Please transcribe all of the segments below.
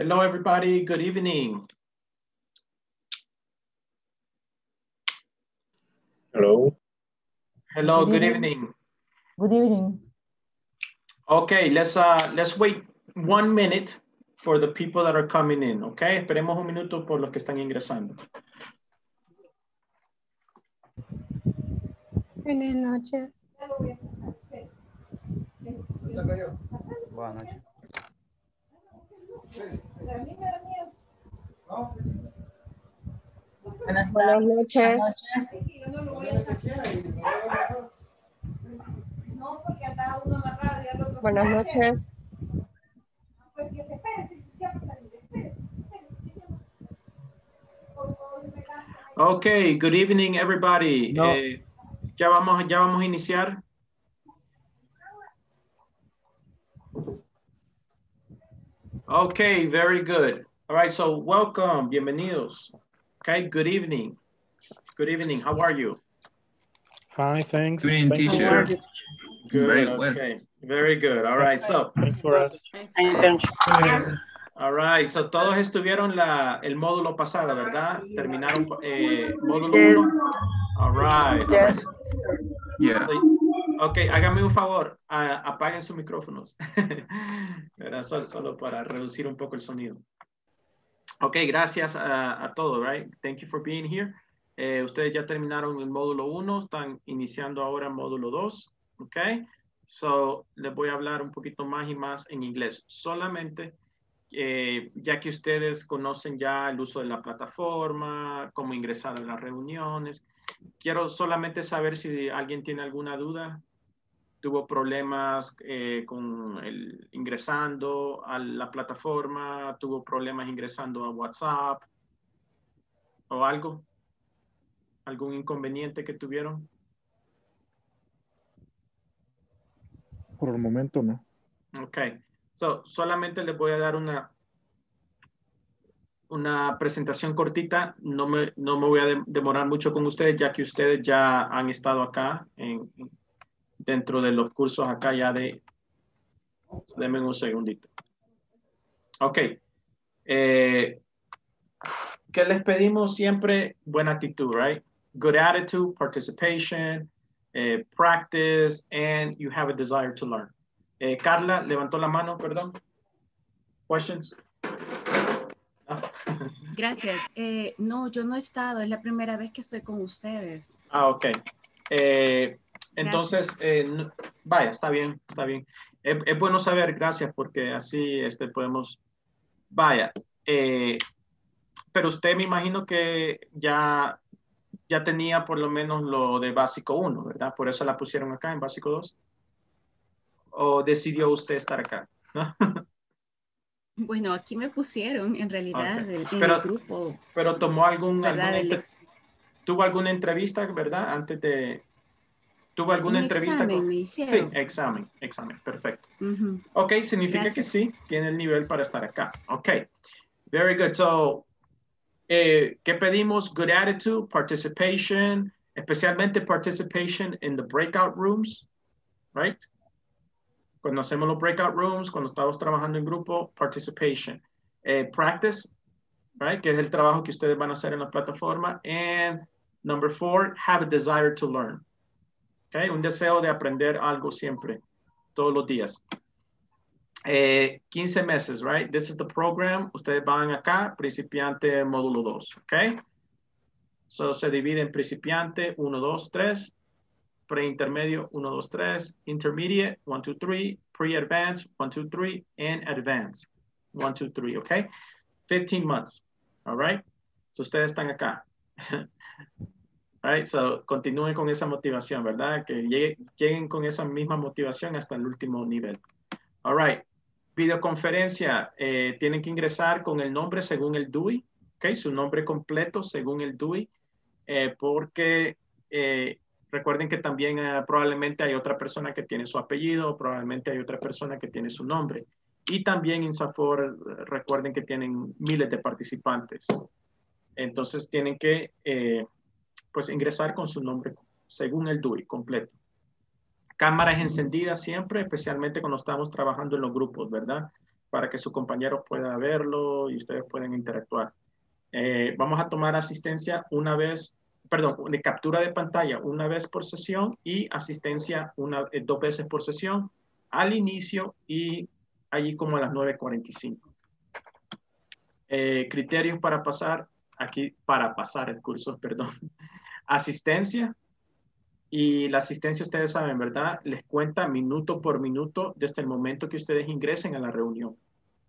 Hello, everybody. Good evening. Hello. Hello, Good good evening. evening. Good evening. Okay, let's uh let's wait one minute for the people that are coming in, okay? Esperemos un minuto por los que están ingresando. Buenas noches. Buenas noches. Buenas Buenas noches. Buenas noches. Okay, good evening, everybody. No. Eh, ya vamos, ya vamos a iniciar. Okay, very good. All right, so welcome, bienvenidos. Okay, good evening. Good evening, how are you? Hi, thanks. Green Thanks for- t-shirt. Good, Very well. okay, very good. All right, so, Thanks for us. all right, so todos estuvieron la, el módulo pasado, ¿verdad? Terminaron eh, módulo 1. All right. all right. Yeah. Ok, hágame un favor, a- apaguen sus micrófonos. ¿Verdad? Solo, solo para reducir un poco el sonido. Ok, gracias a, a todos, right? Thank you for being here. Eh, ustedes ya terminaron el módulo 1, están iniciando ahora el módulo 2. Ok, so les voy a hablar un poquito más y más en inglés. Solamente, eh, ya que ustedes conocen ya el uso de la plataforma, cómo ingresar a las reuniones, quiero solamente saber si alguien tiene alguna duda. Tuvo problemas eh, con el ingresando a la plataforma, tuvo problemas ingresando a WhatsApp o algo, algún inconveniente que tuvieron. Por el momento no. Ok, so, solamente les voy a dar una, una presentación cortita. No me, no me voy a de- demorar mucho con ustedes, ya que ustedes ya han estado acá en, dentro de los cursos acá ya de... Denme un segundito. Ok. Eh, ¿Qué les pedimos siempre? Buena actitud, right? Good attitude, participation, eh, practice, and you have a desire to learn. Eh, Carla levantó la mano, perdón. Questions? Gracias. Eh, no, yo no he estado, es la primera vez que estoy con ustedes. Ah, ok. Entonces, eh, vaya, está bien, está bien. Es, es bueno saber, gracias, porque así este, podemos, vaya. eh, pero usted me imagino que ya, ya tenía por lo menos lo de básico 1, ¿verdad? Por eso la pusieron acá en básico 2. ¿O decidió usted estar acá? ¿No? Bueno, aquí me pusieron en realidad Ok. el- en Pero- el grupo, Pero tomó algún, alguna tuvo alguna entrevista, ¿verdad? Antes de, tuvo alguna un entrevista. examen con- me Sí, examen, examen, perfecto. Ujú. Ok, significa Gracias. que sí, tiene el nivel para estar acá. Ok, very good. So, eh, ¿qué pedimos? Good attitude, participation, especialmente participation in the breakout rooms, right? Cuando hacemos los breakout rooms, cuando estamos trabajando en grupo, participation. Eh, practice, right? Que es el trabajo que ustedes van a hacer en la plataforma. And number four, have a desire to learn. Okay, un deseo de aprender algo siempre, todos los días. Eh, 15 meses, right? This is the program. Ustedes van acá, principiante, módulo 2, ok? So se divide en principiante, 1, 2, 3, pre-intermedio, 1, 2, 3, intermediate, 1, 2, 3, pre-advanced, 1, 2, 3, and advanced, 1, 2, 3, ok? 15 months, all right? So ustedes están acá. Right, so continúen con esa motivación, ¿verdad? Que llegue- lleguen con esa misma motivación hasta el último nivel. All right. Videoconferencia, eh, tienen que ingresar con el nombre según el DUI, ¿ok? Su nombre completo según el DUI, eh, porque eh, recuerden que también probablemente hay otra persona que tiene su apellido, probablemente hay otra persona que tiene su nombre. Y también INSAFOR, recuerden que tienen miles de participantes. Entonces tienen que pues ingresar con su nombre según el DUI completo. Cámaras encendidas siempre, especialmente cuando estamos trabajando en los grupos, ¿verdad? para que su compañero pueda verlo y ustedes pueden interactuar. Eh, vamos a tomar asistencia una vez, perdón, de captura de pantalla una vez por sesión y asistencia una, eh, dos veces por sesión al inicio y allí como a las 9.45. Eh, criterios para pasar, aquí para pasar el curso, perdón. Asistencia. Y la asistencia, ustedes saben, ¿verdad? Les cuenta minuto por minuto desde el momento que ustedes ingresen a la reunión.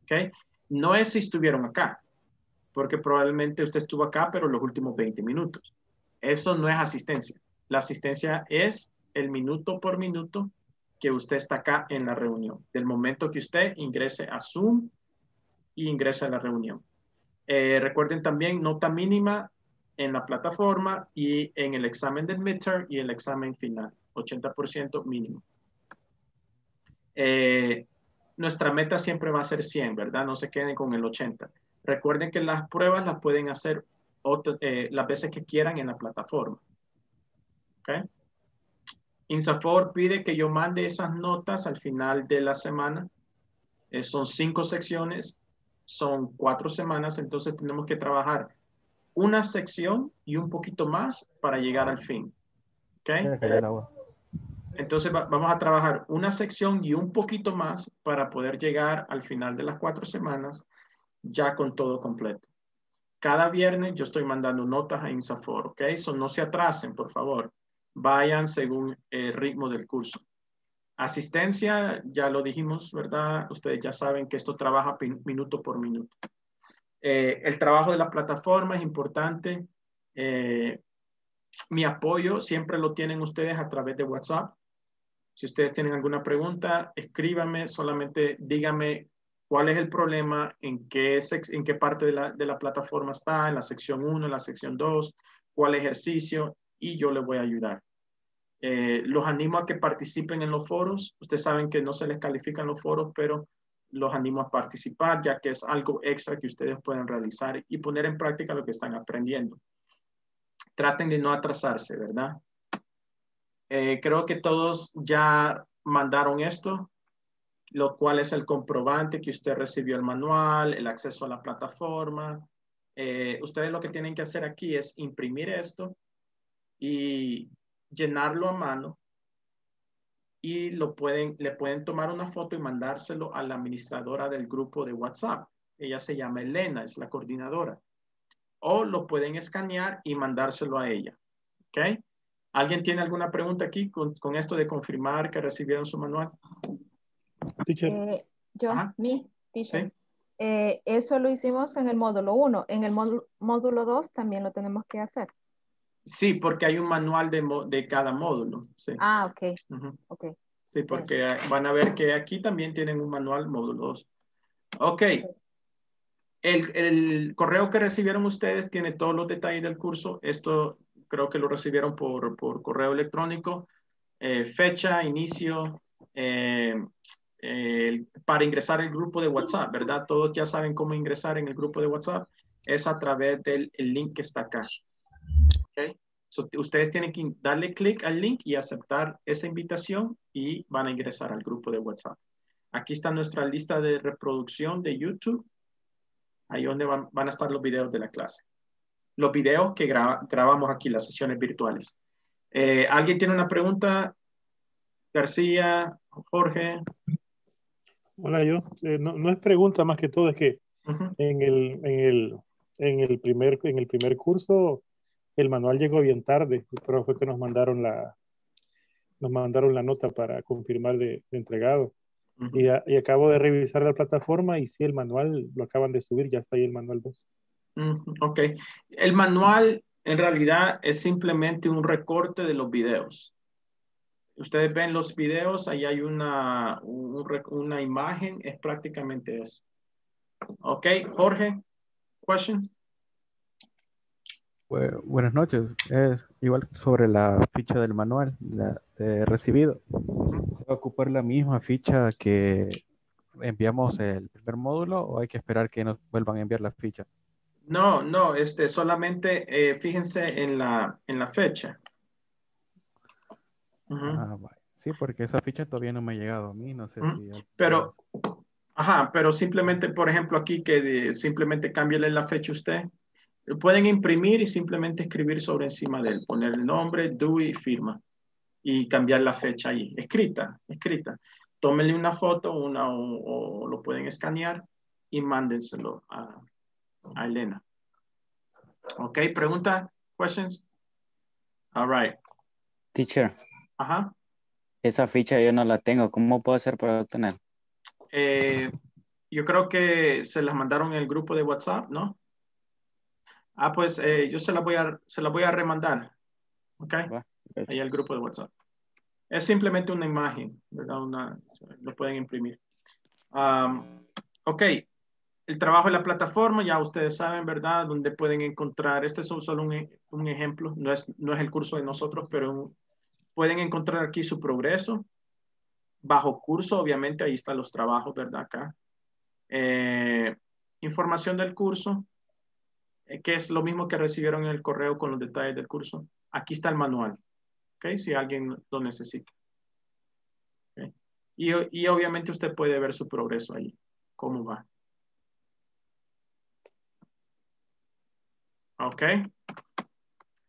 ¿Ok? No es si estuvieron acá, porque probablemente usted estuvo acá, pero los últimos 20 minutos. Eso no es asistencia. La asistencia es el minuto por minuto que usted está acá en la reunión, del momento que usted ingrese a Zoom y ingrese a la reunión. Eh, recuerden también nota mínima en la plataforma y en el examen del midterm y el examen final, 80% mínimo. Eh, nuestra meta siempre va a ser 100, ¿verdad? No se queden con el 80. Recuerden que las pruebas las pueden hacer eh, las veces que quieran en la plataforma. ¿Ok? INSAFOR pide que yo mande esas notas al final de la semana. Eh, son cinco secciones, son cuatro semanas, entonces tenemos que trabajar una sección y un poquito más para llegar al fin. ¿Ok? Entonces vamos a trabajar una sección y un poquito más para poder llegar al final de las cuatro semanas ya con todo completo. Cada viernes yo estoy mandando notas a INSAFOR, ¿ok? Eso no se atrasen, por favor. Vayan según el ritmo del curso. Asistencia, ya lo dijimos, ¿verdad? Ustedes ya saben que esto trabaja minuto por minuto. Eh, el trabajo de la plataforma es importante. Eh, mi apoyo siempre lo tienen ustedes a través de WhatsApp. Si ustedes tienen alguna pregunta, escríbame, solamente dígame cuál es el problema, en qué, en qué parte de la, plataforma está, en la sección 1, en la sección 2, cuál ejercicio, y yo les voy a ayudar. Eh, los animo a que participen en los foros. Ustedes saben que no se les califican los foros, pero los animo a participar, ya que es algo extra que ustedes pueden realizar y poner en práctica lo que están aprendiendo. Traten de no atrasarse, ¿verdad? Eh, creo que todos ya mandaron esto lo cual es el comprobante que usted recibió el manual, el acceso a la plataforma. Eh, ustedes lo que tienen que hacer aquí es imprimir esto y llenarlo a mano y lo pueden, le pueden tomar una foto y mandárselo a la administradora del grupo de WhatsApp. Ella se llama Elena, es la coordinadora. O lo pueden escanear y mandárselo a ella. ¿Ok? ¿Alguien tiene alguna pregunta aquí con, con esto de confirmar que recibieron su manual? Eh, yo, mi, teacher. Eh, eso lo hicimos en el módulo 1. En el módulo 2 también lo tenemos que hacer. Sí, porque hay un manual de, de cada módulo. Sí. Ah, ok. okay. Sí, porque van a ver que aquí también tienen un manual módulo 2. Ok. El, el, correo que recibieron ustedes tiene todos los detalles del curso. Esto creo que lo recibieron por, por correo electrónico. Eh, fecha, inicio, eh, para ingresar al grupo de WhatsApp, ¿verdad? Todos ya saben cómo ingresar en el grupo de WhatsApp. Es a través del link que está acá. Okay. ustedes tienen que darle clic al link y aceptar esa invitación y van a ingresar al grupo de WhatsApp. Aquí está nuestra lista de reproducción de YouTube. Ahí donde van, a estar los videos de la clase. Los videos que grabamos aquí, las sesiones virtuales. Eh, ¿Alguien tiene una pregunta? García, Jorge. Hola, yo. Eh, no, es pregunta más que todo, es que en, el, en, el, en, el primer, en el primer curso el manual llegó bien tarde, pero fue que nos mandaron la, nos mandaron la nota para confirmar de, entregado. y, y, acabo de revisar la plataforma y sí, el manual lo acaban de subir, ya está ahí el manual 2. Ok. El manual en realidad es simplemente un recorte de los videos ustedes ven los videos, ahí hay una, una imagen, es prácticamente eso. Ok, Jorge, question. Buenas noches. Es igual sobre la ficha del manual, la de recibido. ¿Se va a ocupar la misma ficha que enviamos el primer módulo o hay que esperar que nos vuelvan a enviar la ficha? No, no, este, solamente eh, fíjense en la, en la fecha. Ah, sí, porque esa ficha todavía no me ha llegado a mí, no sé si... Pero, Ajá, pero simplemente, por ejemplo, aquí que simplemente cámbiale la fecha usted. Pueden imprimir y simplemente escribir sobre encima de él, poner el nombre, y firma y cambiar la fecha ahí, escrita, escrita. Tómenle una foto una, o, lo pueden escanear y mándenselo a, a Elena. Ok, pregunta, questions? All right. Teacher. Ajá. Esa ficha yo no la tengo. ¿Cómo puedo hacer para obtener? Eh, yo creo que se las mandaron en el grupo de WhatsApp, ¿no? Ah, pues eh, yo se las voy a, se la voy a remandar. ¿Ok? Ahí el grupo de WhatsApp. Es simplemente una imagen, ¿verdad? Una, lo pueden imprimir. ok. El trabajo en la plataforma, ya ustedes saben, ¿verdad? Donde pueden encontrar, este es solo un, un ejemplo, no es, no es el curso de nosotros, pero pueden encontrar aquí su progreso, bajo curso, obviamente, ahí están los trabajos, ¿verdad? Acá. Eh, información del curso, que es lo mismo que recibieron en el correo con los detalles del curso. Aquí está el manual, ¿ok? Si alguien lo necesita. Y, y, obviamente usted puede ver su progreso ahí, cómo va. ¿Ok?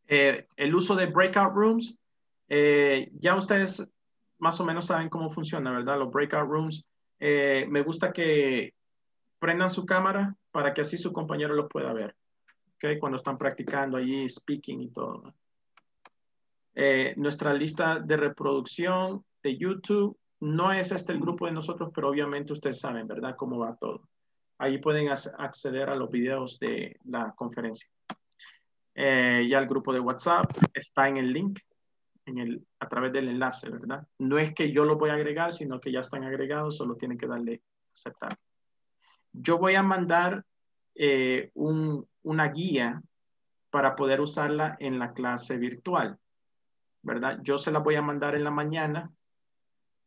Eh, el uso de breakout rooms, ya ustedes más o menos saben cómo funciona, ¿verdad? Los breakout rooms. Eh, me gusta que prendan su cámara para que así su compañero lo pueda ver. Cuando están practicando allí speaking y todo. Eh, nuestra lista de reproducción de YouTube no es este el grupo de nosotros, pero obviamente ustedes saben, ¿verdad? Cómo va todo. Ahí pueden acceder a los videos de la conferencia. Eh, ya el grupo de WhatsApp está en el link en el, a través del enlace, ¿verdad? No es que yo lo voy a agregar, sino que ya están agregados, solo tienen que darle aceptar. Yo voy a mandar eh, una guía para poder usarla en la clase virtual, ¿verdad? Yo se la voy a mandar en la mañana.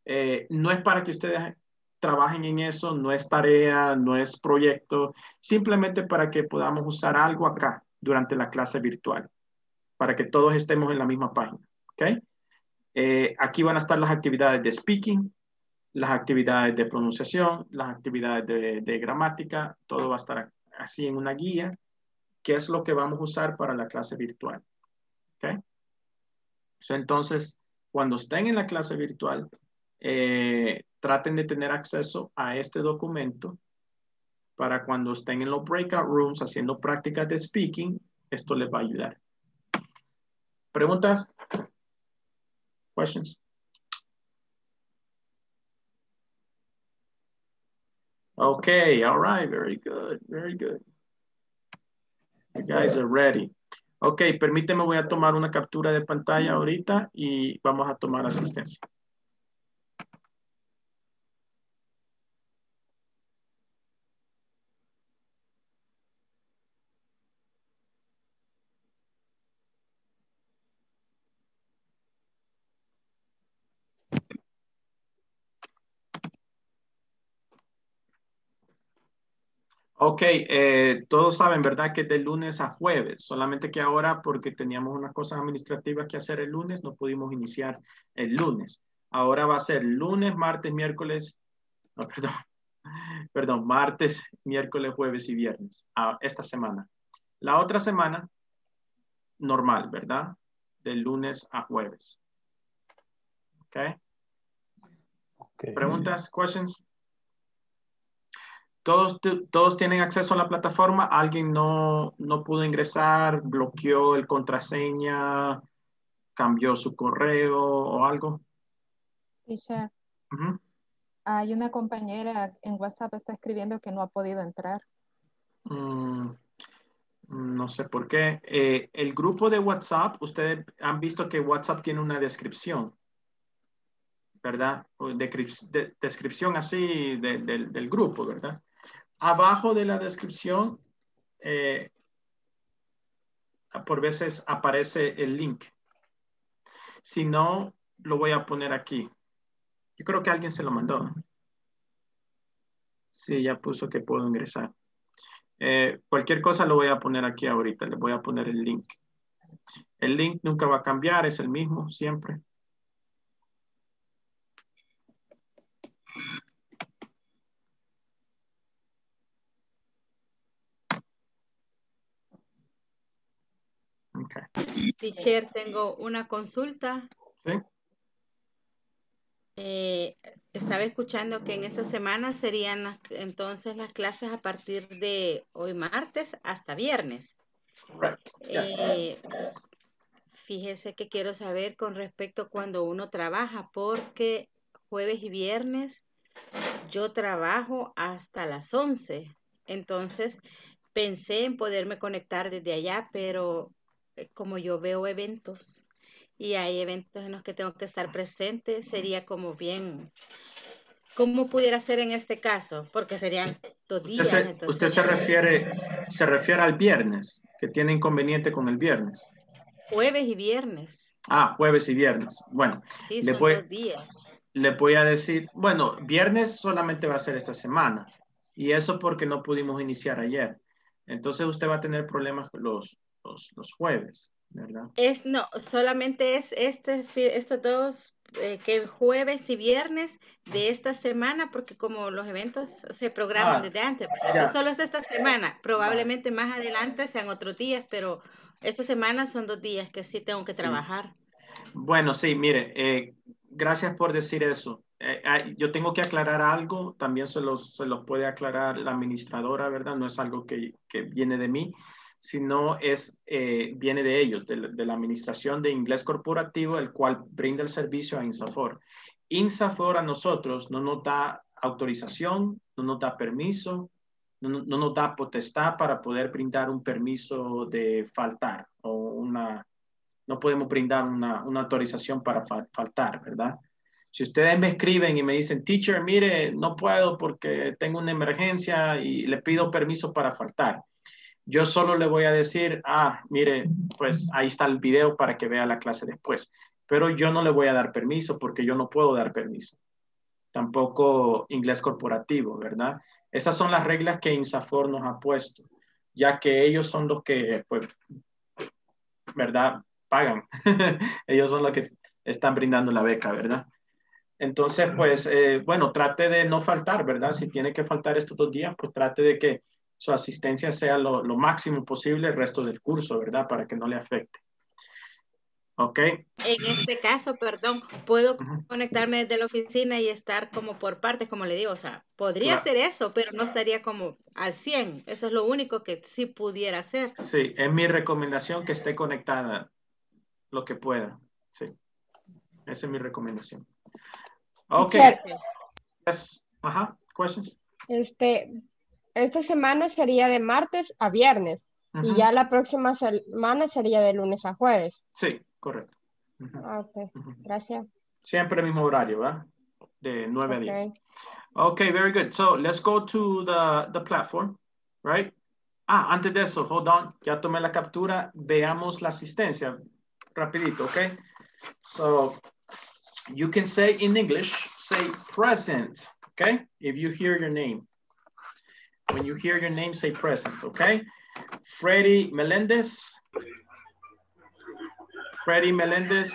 Eh, no es para que ustedes trabajen en eso, no es tarea, no es proyecto, simplemente para que podamos usar algo acá durante la clase virtual, para que todos estemos en la misma página. ¿ok? Eh, aquí van a estar las actividades de speaking, las actividades de pronunciación, las actividades de, gramática, todo va a estar así en una guía, que es lo que vamos a usar para la clase virtual. entonces, cuando estén en la clase virtual, eh, traten de tener acceso a este documento para cuando estén en los breakout rooms haciendo prácticas de speaking, esto les va a ayudar. ¿Preguntas? Questions? Okay, all right, very good, very good. You guys are ready. Ok, permíteme, voy a tomar una captura de pantalla ahorita y vamos a tomar asistencia. Ok, eh, todos saben, ¿verdad? Que es de lunes a jueves, solamente que ahora porque teníamos unas cosas administrativas que hacer el lunes, no pudimos iniciar el lunes. Ahora va a ser lunes, martes, miércoles, no, perdón, perdón, martes, miércoles, jueves y viernes, esta semana. La otra semana, normal, ¿verdad? De lunes a jueves. Ok. okay. ¿Preguntas, questions? Todos, todos tienen acceso a la plataforma. Alguien no, no pudo ingresar, bloqueó el contraseña, cambió su correo o algo. Teacher, hay una compañera en WhatsApp está escribiendo que no ha podido entrar. Mm, no sé por qué. Eh, el grupo de WhatsApp, ustedes han visto que WhatsApp tiene una descripción, ¿verdad? descripción así del grupo, ¿verdad? Abajo de la descripción, eh, por veces aparece el link. Si no, lo voy a poner aquí. Yo creo que alguien se lo mandó. Sí, ya puso que puedo ingresar. Eh, cualquier cosa lo voy a poner aquí ahorita. Le voy a poner el link. El link nunca va a cambiar, es el mismo siempre. Okay. Teacher, tengo una consulta. Sí. Eh, estaba escuchando que en esta semana serían entonces las clases a partir de hoy martes hasta viernes. Eh, fíjese que quiero saber con respecto a cuando uno trabaja, porque jueves y viernes yo trabajo hasta las 11. Entonces pensé en poderme conectar desde allá, pero como yo veo eventos y hay eventos en los que tengo que estar presente, sería como bien, ¿cómo pudiera ser en este caso? Porque serían dos días. Usted se, refiere, se refiere al viernes, que tiene inconveniente con el viernes. Jueves y viernes. Ah, jueves y viernes. Bueno, sí, son dos días. Le voy a decir, bueno, viernes solamente va a ser esta semana. Y eso porque no pudimos iniciar ayer. Entonces usted va a tener problemas los, los, los jueves. ¿verdad? Es, no, solamente es este, estos dos, eh, que jueves y viernes de esta semana, porque como los eventos se programan ah, desde antes, solo es esta semana, probablemente más adelante sean otros días, pero esta semana son dos días que sí tengo que trabajar. Bueno, sí, mire, eh, gracias por decir eso. Eh, yo tengo que aclarar algo, también se los, se los puede aclarar la administradora, ¿verdad? No es algo que, que viene de mí sino es, eh, viene de ellos, de, la Administración de Inglés Corporativo, el cual brinda el servicio a INSAFOR. INSAFOR a nosotros no nos da autorización, no nos da permiso, no, no, nos da potestad para poder brindar un permiso de faltar o una, no podemos brindar una, una autorización para faltar, ¿verdad? Si ustedes me escriben y me dicen, teacher, mire, no puedo porque tengo una emergencia y le pido permiso para faltar yo solo le voy a decir, ah, mire, pues ahí está el video para que vea la clase después. Pero yo no le voy a dar permiso porque yo no puedo dar permiso. Tampoco inglés corporativo, ¿verdad? Esas son las reglas que INSAFOR nos ha puesto, ya que ellos son los que, pues, ¿verdad? Pagan. ellos son los que están brindando la beca, ¿verdad? Entonces, pues, eh, bueno, trate de no faltar, ¿verdad? Si tiene que faltar estos dos días, pues trate de que su asistencia sea lo, máximo posible el resto del curso, ¿verdad? Para que no le afecte. ¿Ok? En este caso, perdón, puedo conectarme desde la oficina y estar como por partes, como le digo, o sea, podría hacer eso, pero no estaría como al 100. Eso es lo único que sí pudiera hacer. Sí, es mi recomendación que esté conectada lo que pueda. Sí, esa es mi recomendación. Ok. Yes. Ajá, questions. Este, esta semana sería de martes a viernes y ya la próxima semana sería de lunes a jueves. Sí, correcto. Ah, ok, gracias. Siempre el mismo horario, ¿verdad? De 9 a 10. Okay, very good. So let's go to the, the platform, right? Ah, antes de eso, hold on, ya tomé la captura, veamos la asistencia, rapidito, okay? So you can say in English, say present, okay? If you hear your name. When you hear your name, say present, okay? Freddy Melendez. Freddy Melendez.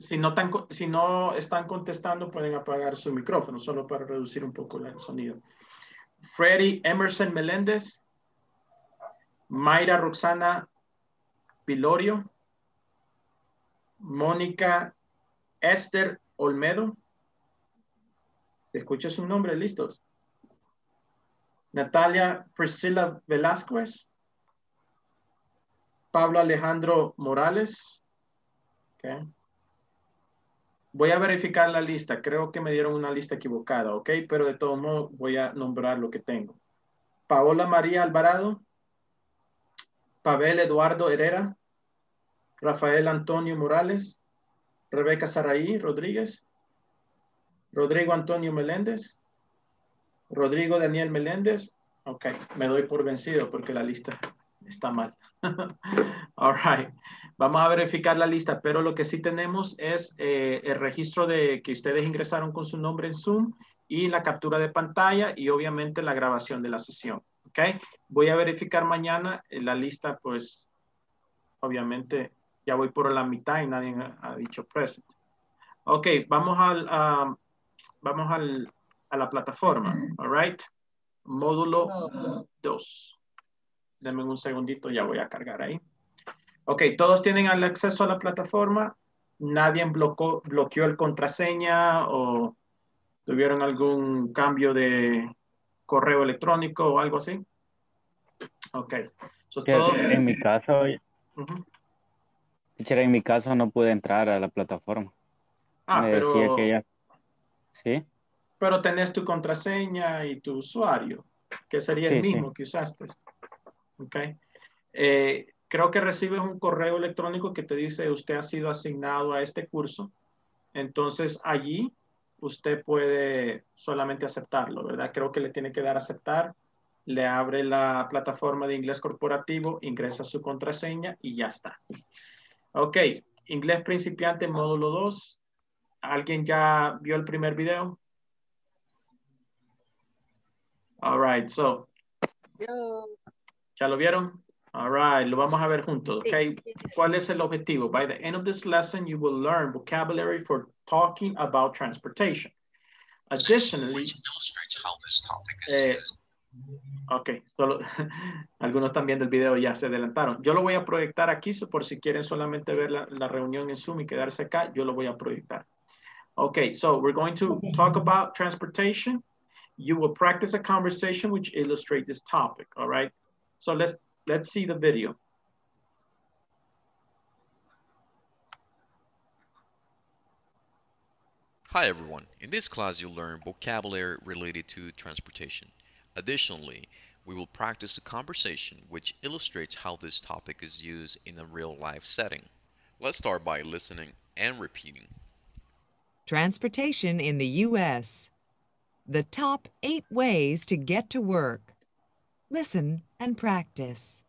Si no, están contestando, pueden apagar su micrófono, solo para reducir un poco el sonido. Freddy Emerson Meléndez. Mayra Roxana Pilorio. Mónica Esther Olmedo. ¿Escucha su nombre? ¿Listos? Natalia Priscila Velázquez. Pablo Alejandro Morales. Voy a verificar la lista. Creo que me dieron una lista equivocada, ¿ok? Pero de todos modos voy a nombrar lo que tengo. Paola María Alvarado. Pavel Eduardo Herrera. Rafael Antonio Morales. Rebeca Saraí Rodríguez. Rodrigo Antonio Meléndez. Rodrigo Daniel Meléndez. Ok, me doy por vencido porque la lista está mal. All right. Vamos a verificar la lista, pero lo que sí tenemos es eh, el registro de que ustedes ingresaron con su nombre en Zoom y la captura de pantalla y obviamente la grabación de la sesión. Ok, voy a verificar mañana eh, la lista, pues obviamente ya voy por la mitad y nadie ha, dicho present. Ok, vamos al, vamos al, a la plataforma. All right. Módulo 2. Denme un segundito, ya voy a cargar ahí. Ok, todos tienen el acceso a la plataforma. Nadie bloqueó, bloqueó el contraseña o tuvieron algún cambio de correo electrónico o algo así. Ok. En mi caso, en mi caso no pude entrar a la plataforma. Ah, Me pero... decía que ya... Sí. Pero tenés tu contraseña y tu usuario, que sería el mismo que usaste. Ok. Eh, creo que recibes un correo electrónico que te dice usted ha sido asignado a este curso. Entonces allí usted puede solamente aceptarlo, ¿verdad? Creo que le tiene que dar aceptar, le abre la plataforma de inglés corporativo, ingresa su contraseña y ya está. Ok, inglés principiante, módulo 2. ¿Alguien ya vio el primer video? All right, so. ¿Ya lo vieron? All right, lo vamos a ver juntos, okay? ¿Cuál es el objetivo? By the end of this lesson, you will learn vocabulary for talking about transportation. Additionally, eh, ok, solo, algunos también del video ya se adelantaron. Yo lo voy a proyectar aquí, por si quieren solamente ver la, la reunión en Zoom y quedarse acá, yo lo voy a proyectar. Okay, so we're going to talk about transportation. You will practice a conversation which illustrate this topic, all right? So let's Let's see the video. Hi everyone, in this class you'll learn vocabulary related to transportation. Additionally, we will practice a conversation which illustrates how this topic is used in a real-life setting. Let's start by listening and repeating. Transportation in the U.S. The top eight ways to get to work. Listen and practice.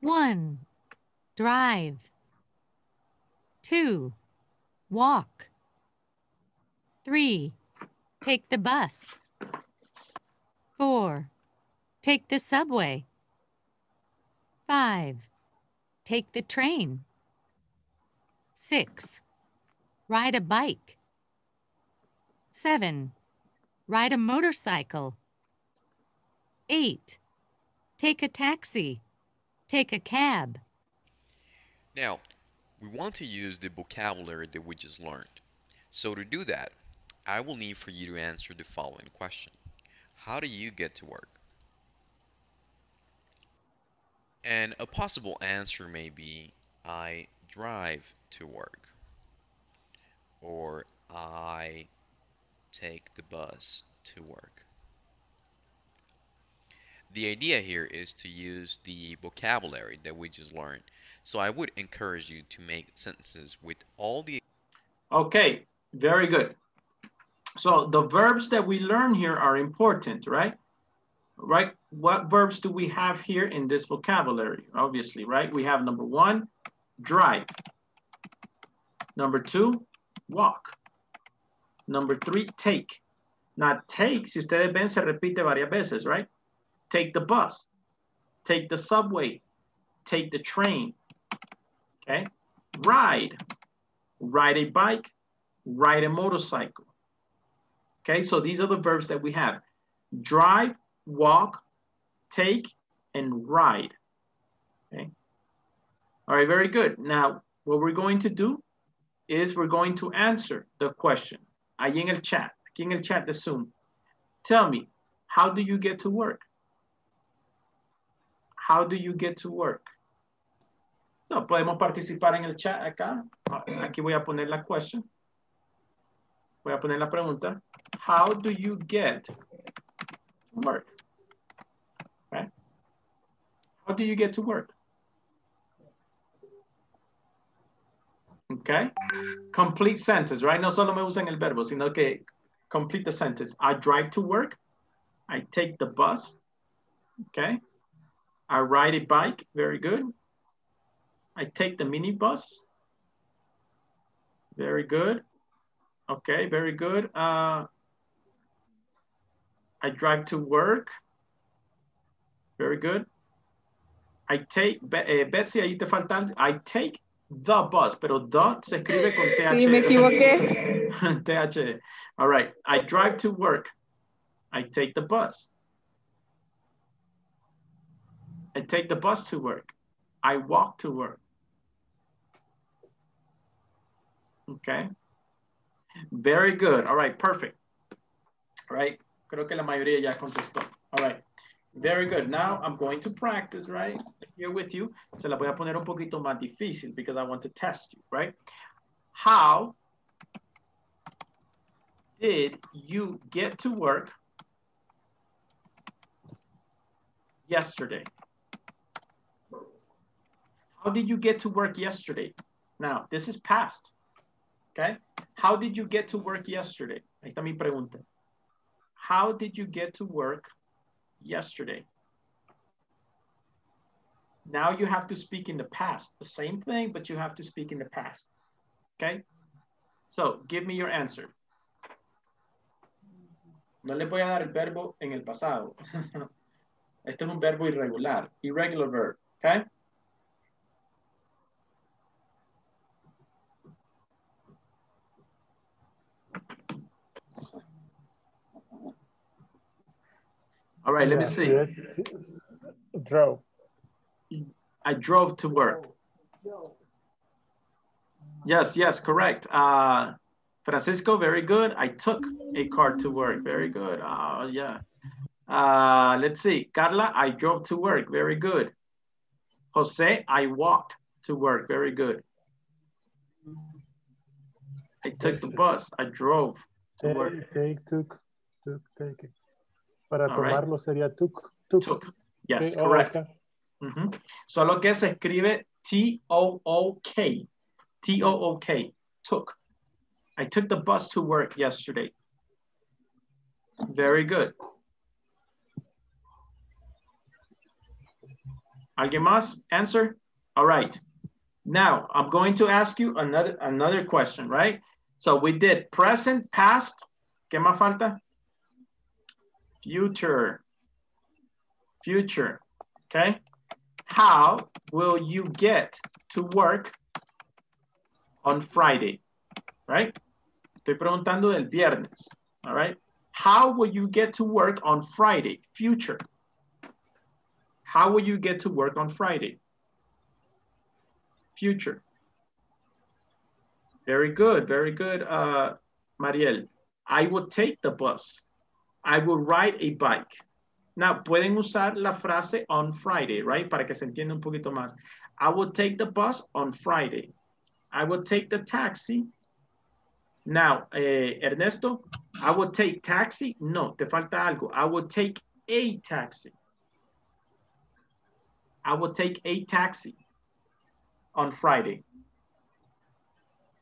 1. Drive. 2. Walk. 3. Take the bus. 4. Take the subway. 5. Take the train. 6. Ride a bike. 7. Ride a motorcycle. 8. Take a taxi. Take a cab. Now, we want to use the vocabulary that we just learned. So to do that, I will need for you to answer the following question. How do you get to work? And a possible answer may be, I drive to work. Or I take the bus to work. The idea here is to use the vocabulary that we just learned. So I would encourage you to make sentences with all the... Okay, very good. So the verbs that we learn here are important, right? Right? What verbs do we have here in this vocabulary? Obviously, right? We have number one, drive. Number two, walk. Number three, take. Now take, si ustedes ven, se repite varias veces, right? take the bus, take the subway, take the train, okay? Ride, ride a bike, ride a motorcycle. Okay, so these are the verbs that we have. Drive, walk, take, and ride. Okay. All right, very good. Now, what we're going to do is we're going to answer the question. Ahí en el chat, aquí en el chat de Zoom. Tell me, how do you get to work? How do you get to work? No, podemos participar en el chat acá. Aquí voy a poner la question. Voy a poner la pregunta. How do you get to work? Okay. How do you get to work? Okay. Complete sentence, right? No solo me usan el verbo, sino que complete the sentence. I drive to work. I take the bus. Okay. I ride a bike, very good. I take the minibus. Very good. Okay, very good. Uh, I drive to work. Very good. I take, eh, Betsy, ahí te faltan, I take the bus, pero the se escribe con TH. Sí, me equivoqué. TH. All right, I drive to work. I take the bus. I take the bus to work. I walk to work. Okay. Very good. All right, perfect. All right. Creo que la mayoría ya contestó. All right. Very good. Now I'm going to practice, right? Here with you. Se la voy a poner un poquito más difícil because I want to test you, right? How did you get to work yesterday? How did you get to work yesterday? Now, this is past, okay? How did you get to work yesterday? Ahí está mi pregunta. How did you get to work yesterday? Now you have to speak in the past. The same thing, but you have to speak in the past, okay? So, give me your answer. No le voy a dar el verbo en el pasado. este es un verbo irregular, irregular verb, okay? All right, let me see. Drove. I drove to work. Yes, yes, correct. Uh, Francisco, very good. I took a car to work. Very good. Uh, yeah. Uh, let's see. Carla, I drove to work. Very good. Jose, I walked to work. Very good. I took the bus. I drove to work. Take, took, took, take. Para All tomarlo right. sería took, took. Took. Yes, okay. correct. Mm -hmm. Solo que se escribe T-O-O-K. T-O-O-K. Took. I took the bus to work yesterday. Very good. ¿Alguien más? Answer? All right. Now, I'm going to ask you another, another question, right? So we did present, past. ¿Qué más falta? Future. Future. Okay? How will you get to work on Friday? Right? Estoy preguntando del viernes. All right? How will you get to work on Friday? Future. How will you get to work on Friday? Future. Very good, very good, uh, Mariel. I will take the bus. I will ride a bike. Now, pueden usar la frase on Friday, right? Para que se entienda un poquito más. I will take the bus on Friday. I will take the taxi. Now, eh, Ernesto, I will take taxi. No, te falta algo. I will take a taxi. I will take a taxi on Friday.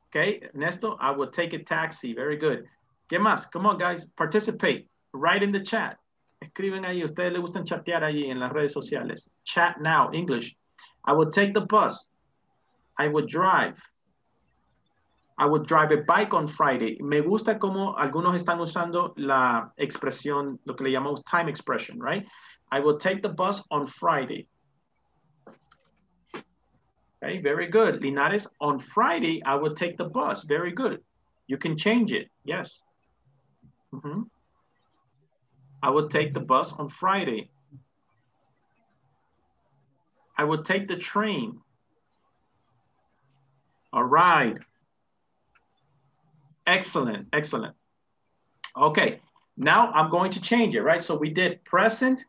Okay, Ernesto, I will take a taxi. Very good. ¿Qué más? Come on, guys, participate. Write in the chat. Escriben ahí. Ustedes les gustan chatear ahí en las redes sociales. Chat now, English. I will take the bus. I would drive. I would drive a bike on Friday. Me gusta como algunos están usando la expresión, lo que le llamamos time expression, right? I will take the bus on Friday. Okay, very good. Linares, on Friday, I will take the bus. Very good. You can change it. Yes. Mm -hmm. I would take the bus on Friday. I would take the train. All right. Excellent, excellent. Okay, now I'm going to change it, right? So we did present,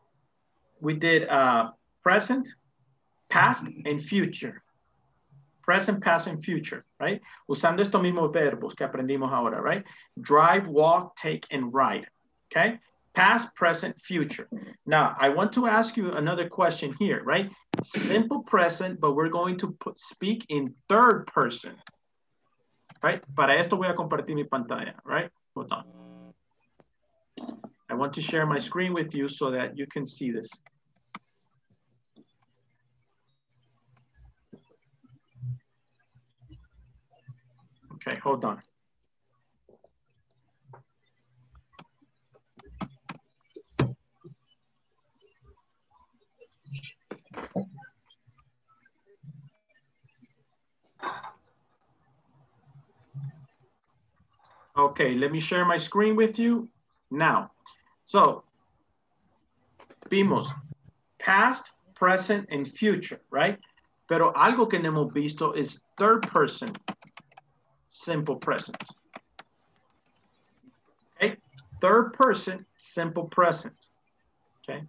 we did uh, present, past, and future. Present, past, and future, right? Usando estos mismos verbos que aprendimos ahora, right? Drive, walk, take, and ride, okay? Past, present, future. Now, I want to ask you another question here, right? Simple present, but we're going to put, speak in third person, right? Para esto voy a compartir mi pantalla, right? Hold on. I want to share my screen with you so that you can see this. Okay, hold on. Okay, let me share my screen with you now. So, vimos past, present, and future, right? Pero algo que no hemos visto es third person simple present. Okay, third person simple present. Okay.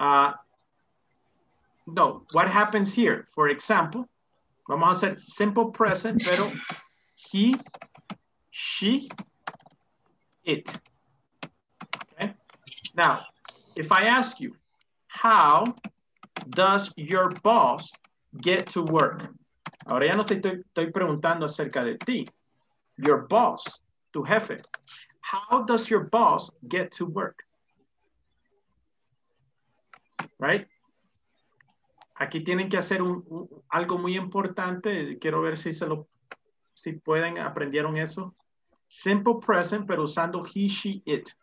Uh, no, what happens here? For example, vamos a hacer simple present, pero he, she, it. Okay. Now, if I ask you, how does your boss get to work? Ahora ya no te estoy, estoy preguntando acerca de ti. Your boss, tu jefe. How does your boss get to work? Right? Aquí tienen que hacer un, algo muy importante. Quiero ver si se lo, si pueden, aprendieron eso. Simple present, pero usando he, she, it.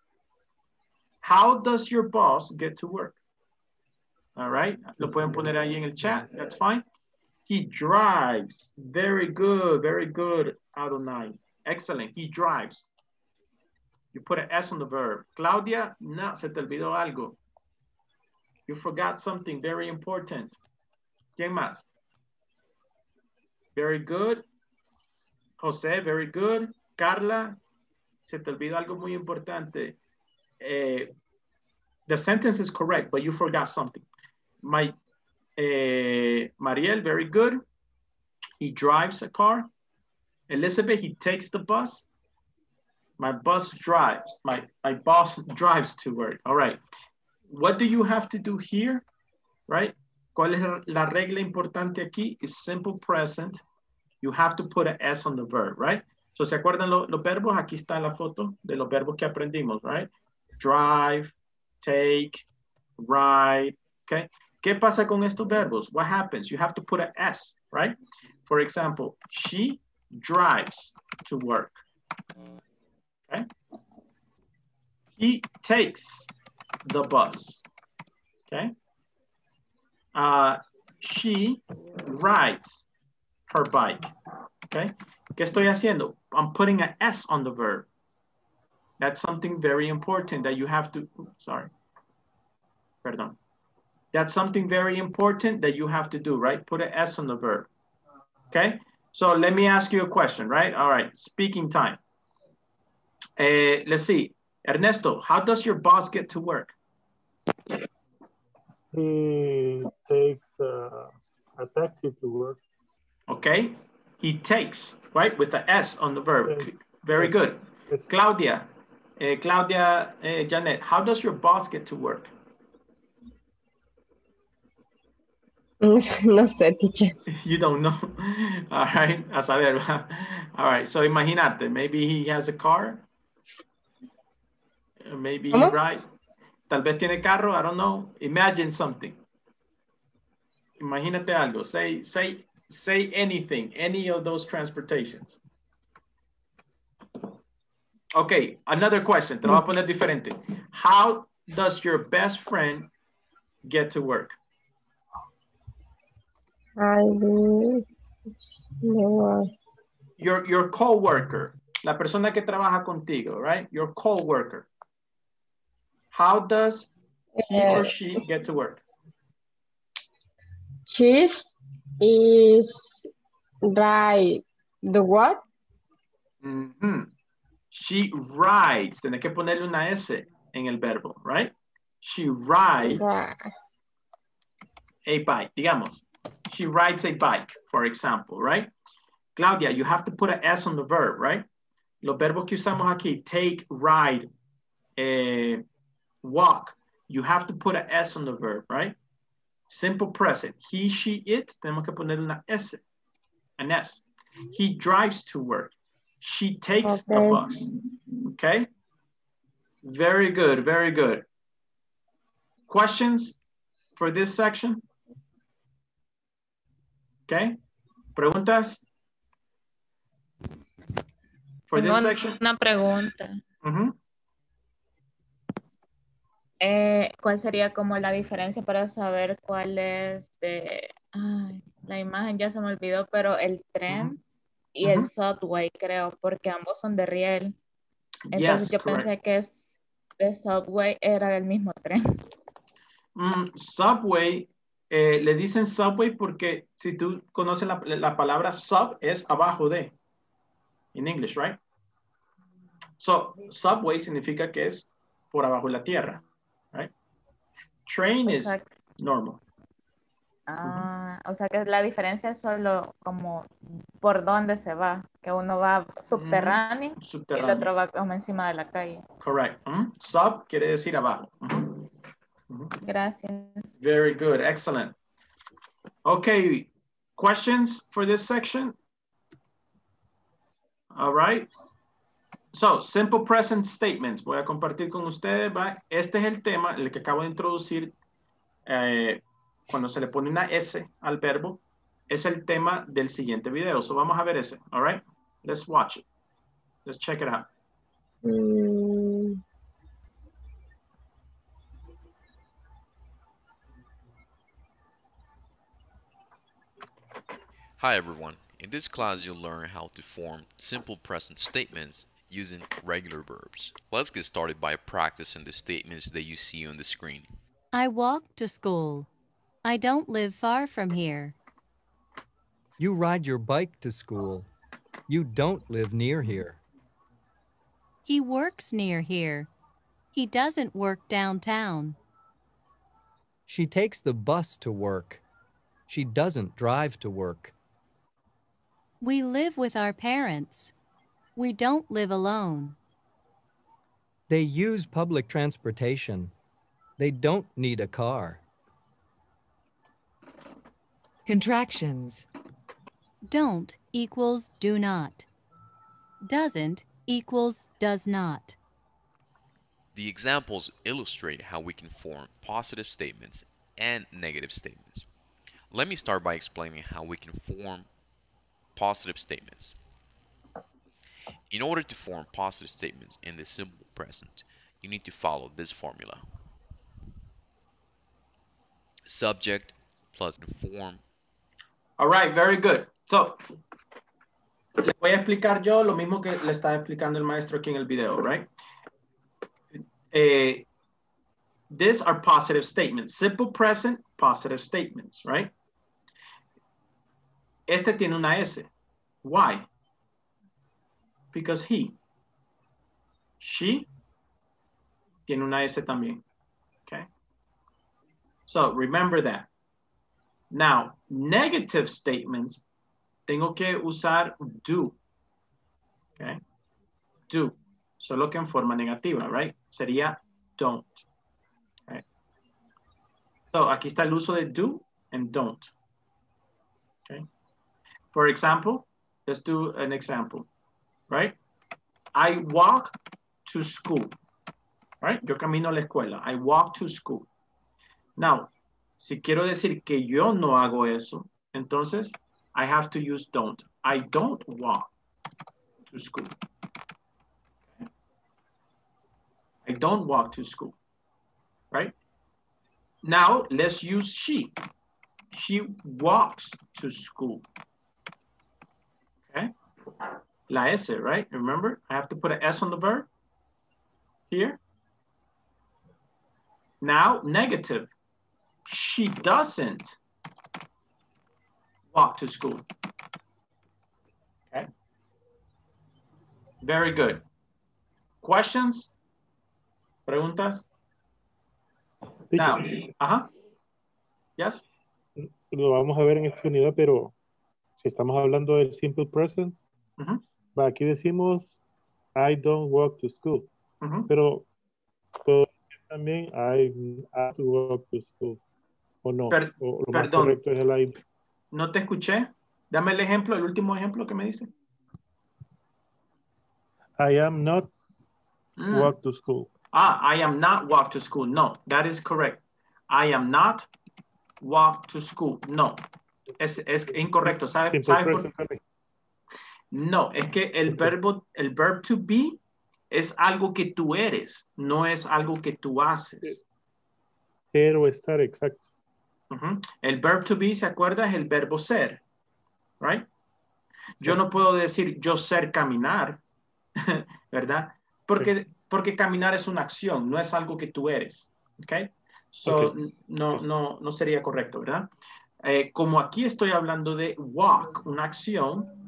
How does your boss get to work? All right. Lo pueden poner ahí en el chat. That's fine. He drives. Very good. Very good, Adonai. Excellent. He drives. You put an S on the verb. Claudia, no, se te olvidó algo. You forgot something very important. ¿Quién más? Very good. José, very good. Carla, se te olvidó algo muy importante. Uh, the sentence is correct, but you forgot something. My uh, Mariel, very good. He drives a car. Elizabeth, he takes the bus. My bus drives. My, my boss drives to work. All right. What do you have to do here? Right? ¿Cuál es la regla importante aquí? Is simple present. You have to put an S on the verb, right? So, ¿se acuerdan lo, los verbos? Aquí está la foto de los verbos que aprendimos, right? Drive, take, ride, okay? ¿Qué pasa con estos verbos? What happens? You have to put an S, right? For example, she drives to work, okay? He takes the bus, okay? Uh, she rides her bike, okay? ¿Qué estoy haciendo? I'm putting an S on the verb. That's something very important that you have to, sorry, perdón. That's something very important that you have to do, right? Put an S on the verb, okay? So let me ask you a question, right? All right, speaking time. Uh, let's see. Ernesto, how does your boss get to work? He takes uh, a taxi to work. Okay, he takes, right? With the S on the verb. Yes. Very good. Yes. Claudia, uh, Claudia, uh, Janet, how does your boss get to work? No sé, teacher. You don't know. All right, a saber. All right, so imagínate, maybe he has a car. Maybe he ride. Tal vez tiene carro, I don't know. Imagine something. Imagínate algo. Say, say, say anything, any of those transportations. Okay, another question. Te lo voy a poner diferente. How does your best friend get to work? I do. No. Uh, your, your co-worker, la persona que trabaja contigo, right? Your co-worker. How does he or Eh, she get to work? Cheese is right. The what? Mhm. She rides. Tienes que ponerle una S en el verbo, right? She rides Right. a bike. Digamos, she rides a bike, for example, right? Claudia, you have to put an S on the verb, right? Los verbos que usamos aquí, take, ride, eh, walk, you have to put an S on the verb, right? Simple present. He, she, it, tenemos que poner una S, an S. He drives to work. She takes the Okay. bus. Okay? Very good, very good. Questions for this section? Okay? Preguntas? For this section? una pregunta. Ujú. Eh, ¿Cuál sería como la diferencia para saber cuál es de... ay, la imagen ya se me olvidó, pero el tren y el subway creo, porque ambos son de riel. Entonces Yes, yo correct. pensé que es, el subway era el mismo tren. Mm, subway Eh, le dicen subway porque si tú conoces la, la palabra sub es abajo de. En English, right? So, subway significa que es por abajo de la tierra? Train is normal. Ah, o sea que la diferencia es solo como por dónde se va, que uno va subterráneo, y el otro va como encima de la calle. Correct. Sub quiere decir abajo. Gracias. Very good. Excellent. Okay. Questions for this section? All right. So, simple present statements. Voy a compartir con ustedes. Este es el tema, el que acabo de introducir. Eh, cuando se le pone una S al verbo, es el tema del siguiente video. So vamos a ver ese. All right? Let's watch it. Let's check it out. Hi everyone. In this class you'll learn how to form simple present statements using regular verbs. Let's get started by practicing the statements that you see on the screen. I walk to school. I don't live far from here. You ride your bike to school. You don't live near here. He works near here. He doesn't work downtown. She takes the bus to work. She doesn't drive to work. We live with our parents. We don't live alone. They use public transportation. They don't need a car. Contractions. Don't equals do not. Doesn't equals does not. The examples illustrate how we can form positive statements and negative statements. Let me start by explaining how we can form positive statements. In order to form positive statements in the simple present, you need to follow this formula. Subject plus form All right, very good. So, le voy a explicar yo lo mismo que le está explicando el maestro aquí en el video, right? Uh, these are positive statements. Simple present, positive statements, right? Este tiene una S. Why? Because he. She tiene una S también. Okay? So remember that. Now, negative statements, tengo que usar do. Okay? Do. Solo que en forma negativa, right? Sería don't. Okay? So, aquí está el uso de do and don't. Okay? For example, let's do an example, right? I walk to school, right? Yo camino a la escuela. I walk to school. Now, Si quiero decir que yo no hago eso, entonces I have to use don't. I don't walk to school. I don't walk to school, right? Now let's use she. She walks to school. La S, right? Remember, I have to put an S on the verb here. Now, negative she doesn't walk to school. Okay. Very good. Questions? Preguntas? Now, ajá. Yes. Lo vamos a ver en esta unidad, pero si estamos hablando del simple present, uh -huh. Aquí decimos I don't walk to school. Uh -huh. Pero también I have to walk to school. ¿O no? Per o lo perdón. correcto es el I. No te escuché. Dame el ejemplo, el último ejemplo que me dice. I am not mm. walk to school. Ah, I am not walk to school. No, that is correct. I am not walk to school. No, es, es incorrecto. ¿Sabes? ¿Sabe por... No, es que el verbo, el verb to be es algo que tú eres, no es algo que tú haces. Ser o estar, exacto. Uh -huh. El verb to be, ¿se acuerda? Es el verbo ser. Right? Yo no puedo decir yo ser caminar, ¿verdad? Porque, sí. porque caminar es una acción, no es algo que tú eres. Okay? So, no, no, no sería correcto, ¿verdad? Eh, como aquí estoy hablando de walk, una acción,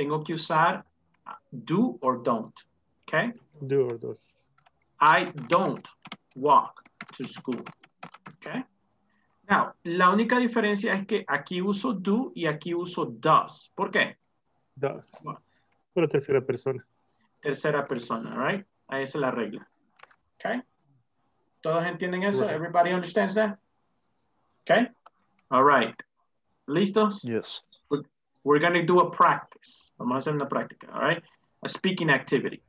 tengo que usar do or don't. Okay? Do or don't. I don't walk to school. Okay? Now, la única diferencia es que aquí uso do y aquí uso does. ¿Por qué? Does. Bueno, tercera persona. Tercera persona, right? Ahí es la regla. Okay? ¿Todos entienden eso? Everybody understands that? Okay? All right. ¿Listos? Yes. We're, going to do a practice. Vamos a hacer una práctica, all right? A speaking activity.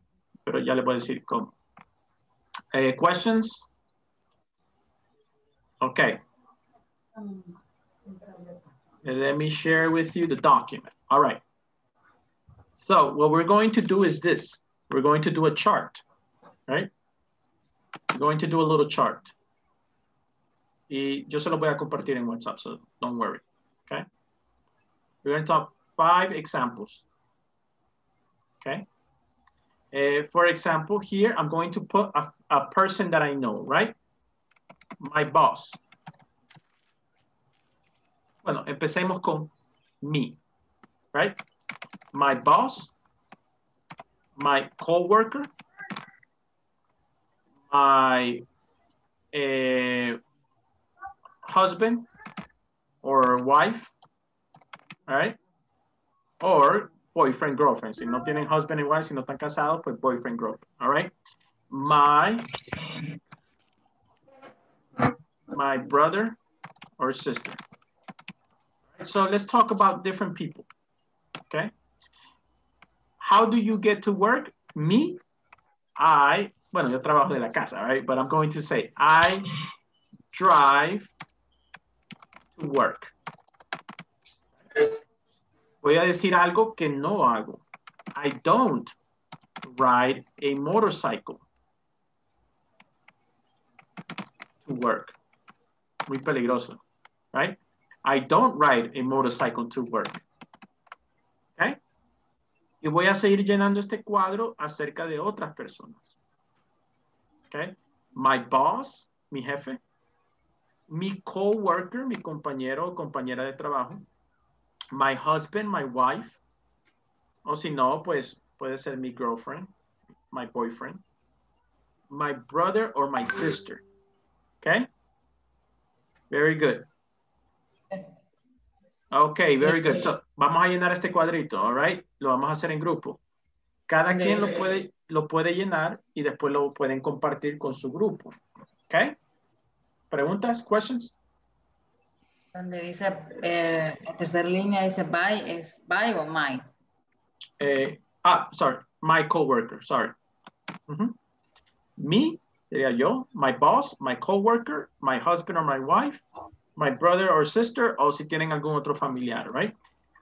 Pero ya le voy a decir cómo. Uh, questions? Okay. let me share with you the document. All right. So what we're going to do is this. We're going to do a chart, right? We're going to do a little chart. Y yo se lo voy a compartir en WhatsApp, so don't worry? We're going to talk five examples, okay? Uh, for example, here I'm going to put a, a person that I know, right? My boss. Bueno, empecemos con me, right? My boss, my coworker, my uh, husband or wife, all right? Or boyfriend, girlfriend. Si no tienen husband and wife, si no están casados, pues boyfriend, girlfriend, all right? My, my brother or sister. So let's talk about different people, okay? How do you get to work? Me, I, bueno, yo trabajo de la casa, right? But I'm going to say, I drive to work. Voy a decir algo que no hago. I don't ride a motorcycle to work. Muy peligroso, right? I don't ride a motorcycle to work. Okay? Y voy a seguir llenando este cuadro acerca de otras personas. Okay? My boss, mi jefe. Mi coworker, mi compañero o compañera de trabajo my husband, my wife, o si no, pues puede ser mi girlfriend, my boyfriend, my brother or my sister. Okay? Very good. Okay, very good. So, vamos a llenar este cuadrito, all right? Lo vamos a hacer en grupo. Cada quien lo puede, lo puede llenar y después lo pueden compartir con su grupo. Okay? ¿Preguntas? Questions? Donde dice, eh, en tercera línea dice by, ¿es by o my? Eh, ah, sorry, my coworker, sorry. Me, sería yo, my boss, my coworker, my husband or my wife, my brother or sister, o si tienen algún otro familiar, right?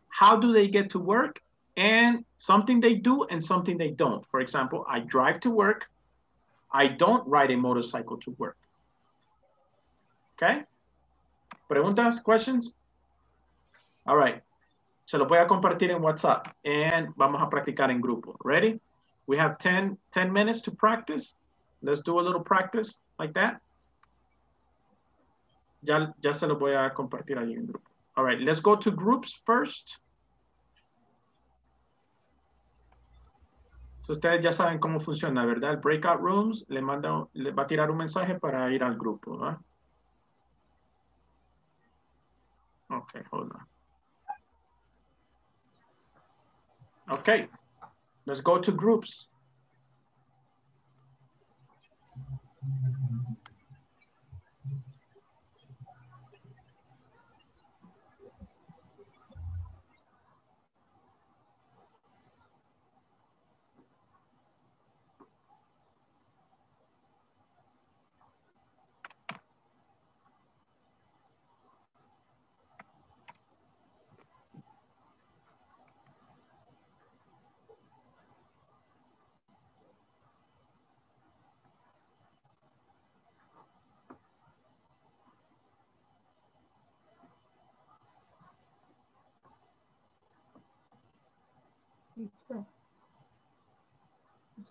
How do they get to work? And something they do and something they don't. For example, I drive to work. I don't ride a motorcycle to work. Okay? ¿Preguntas? Questions? All right. Se lo voy a compartir en WhatsApp and vamos a practicar en grupo. Ready? We have 10, 10 minutes to practice. Let's do a little practice like that. Ya, ya se lo voy a compartir ahí en grupo. All right, let's go to groups first. So ustedes ya saben cómo funciona, ¿verdad? El breakout rooms le manda, le va a tirar un mensaje para ir al grupo, ¿verdad? Okay, hold on. Okay, let's go to groups.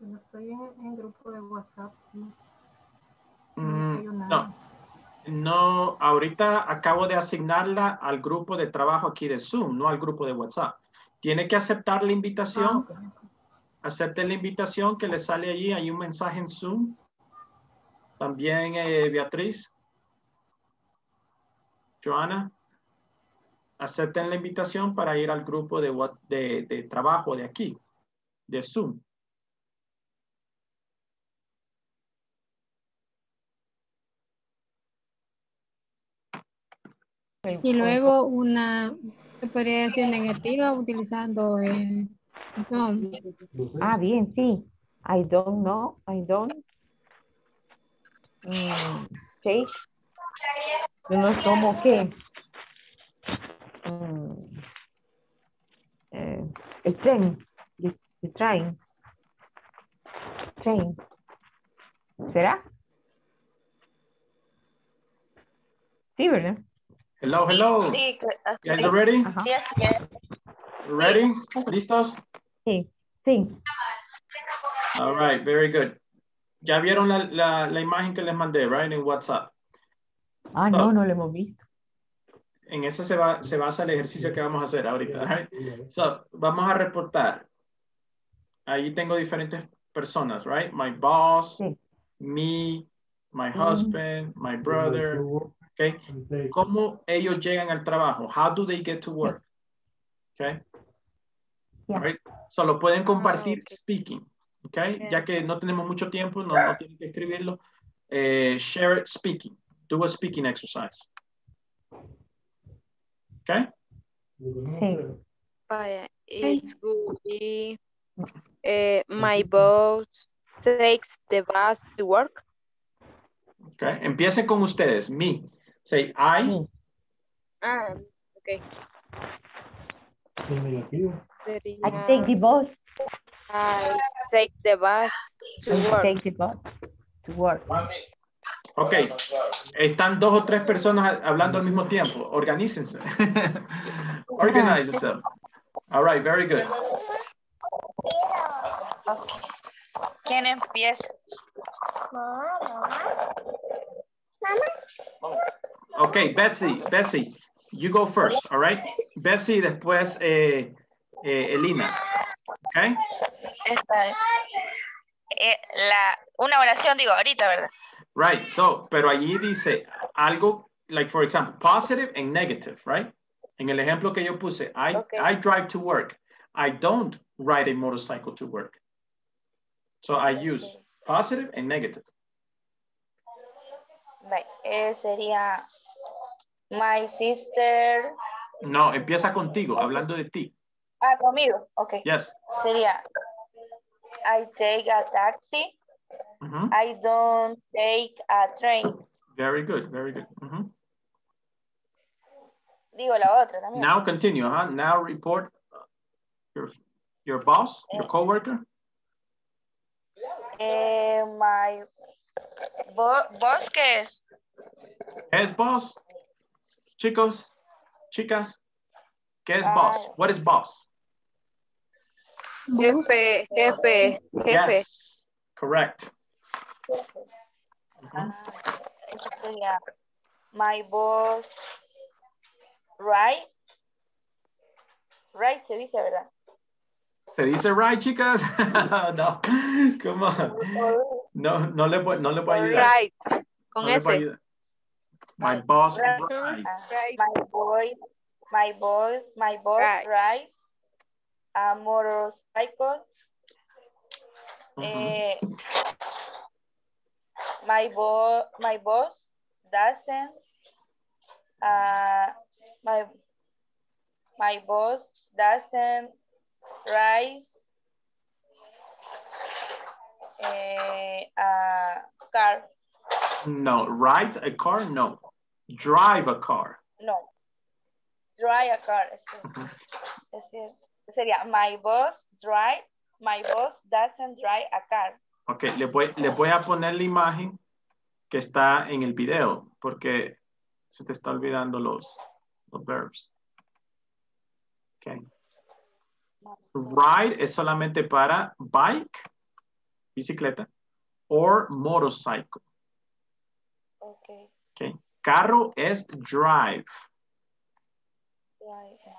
No estoy en, en grupo de WhatsApp. No, mm, no. no, ahorita acabo de asignarla al grupo de trabajo aquí de Zoom, no al grupo de WhatsApp. Tiene que aceptar la invitación. Ah, Acepte la invitación que le sale allí. Hay un mensaje en Zoom. También eh, Beatriz. Joana. Acepten la invitación para ir al grupo de, de, de trabajo de aquí, de Zoom. Y luego una, se podría decir negativa utilizando el don't. Ah, bien, sí. I don't know, I don't. Mm, take. Yo no tomo qué. Mm, eh, el tren. El train. Train. ¿Será? Sí, ¿verdad? Hello, hello. Sí, you guys are ready? Sí, así es. Ready? ¿Listos? Sí, sí. All right, very good. Ya vieron la, la, la imagen que les mandé, right, en WhatsApp. Ah, so, no, no lo hemos visto. En eso se, va, se basa el ejercicio que vamos a hacer ahorita. Right? So, vamos a reportar. Ahí tengo diferentes personas, right? My boss, sí. me, my husband, my brother, Okay. ¿Cómo ellos llegan al trabajo? How do they get to work? Okay. Yeah. Right. Solo pueden compartir speaking. Okay. Ya que no tenemos mucho tiempo, no, no tienen que escribirlo. Eh, share speaking. Do a speaking exercise. Okay. Vaya, it's good. Be, uh, my boss takes the bus to work. Okay. Empiecen con ustedes. Me. Say I. Ah, okay. I take the bus. I take the bus to I work. take the bus to work. Ok, están dos o tres personas hablando al mismo tiempo. Organícense. Organize yourself. All right, very good. Okay. ¿Quién empieza? Okay, Betsy, Betsy, you go first, all right? Betsy, después eh, eh, Elina, okay? Esta, eh, la, una oración, digo, ahorita, ¿verdad? Right, so, pero allí dice algo, like for example, positive and negative, right? En el ejemplo que yo puse, I, Okay. I drive to work. I don't ride a motorcycle to work. So I use positive and negative. Bye. Eh, sería my sister. No, empieza contigo, hablando de ti. Ah, conmigo. Ok. Yes. Sería I take a taxi. I don't take a train. Very good, very good. Digo la otra también. Now continue, huh? Now report your, your boss, your coworker. Eh, my bo boss, ¿qué es? Es boss. Chicos, chicas, ¿qué es Ah. boss? What is boss? Jefe, jefe, jefe. Yes, correct. Ah, entonces sería my boss, right? Right se dice, ¿verdad? ¿Se dice right, chicas? no, come on. No, no le voy, no le voy a ayudar. Right, con No le voy a ese. Ayudar. My boss Right. rides. My boy, my boy, my boss Right. rides a motorcycle. Mhm. Eh, my bo my boss doesn't uh, my my boss doesn't rise eh, a car No, ride a car? No. Drive a car. no drive a car es, es decir, sería my boss drive my boss doesn't drive a car Ok, le voy, le voy a poner la imagen que está en el video porque se te está olvidando los, los verbs. Ok. Ride es solamente para bike, bicicleta, or motorcycle. Okay Ok. Carro es drive.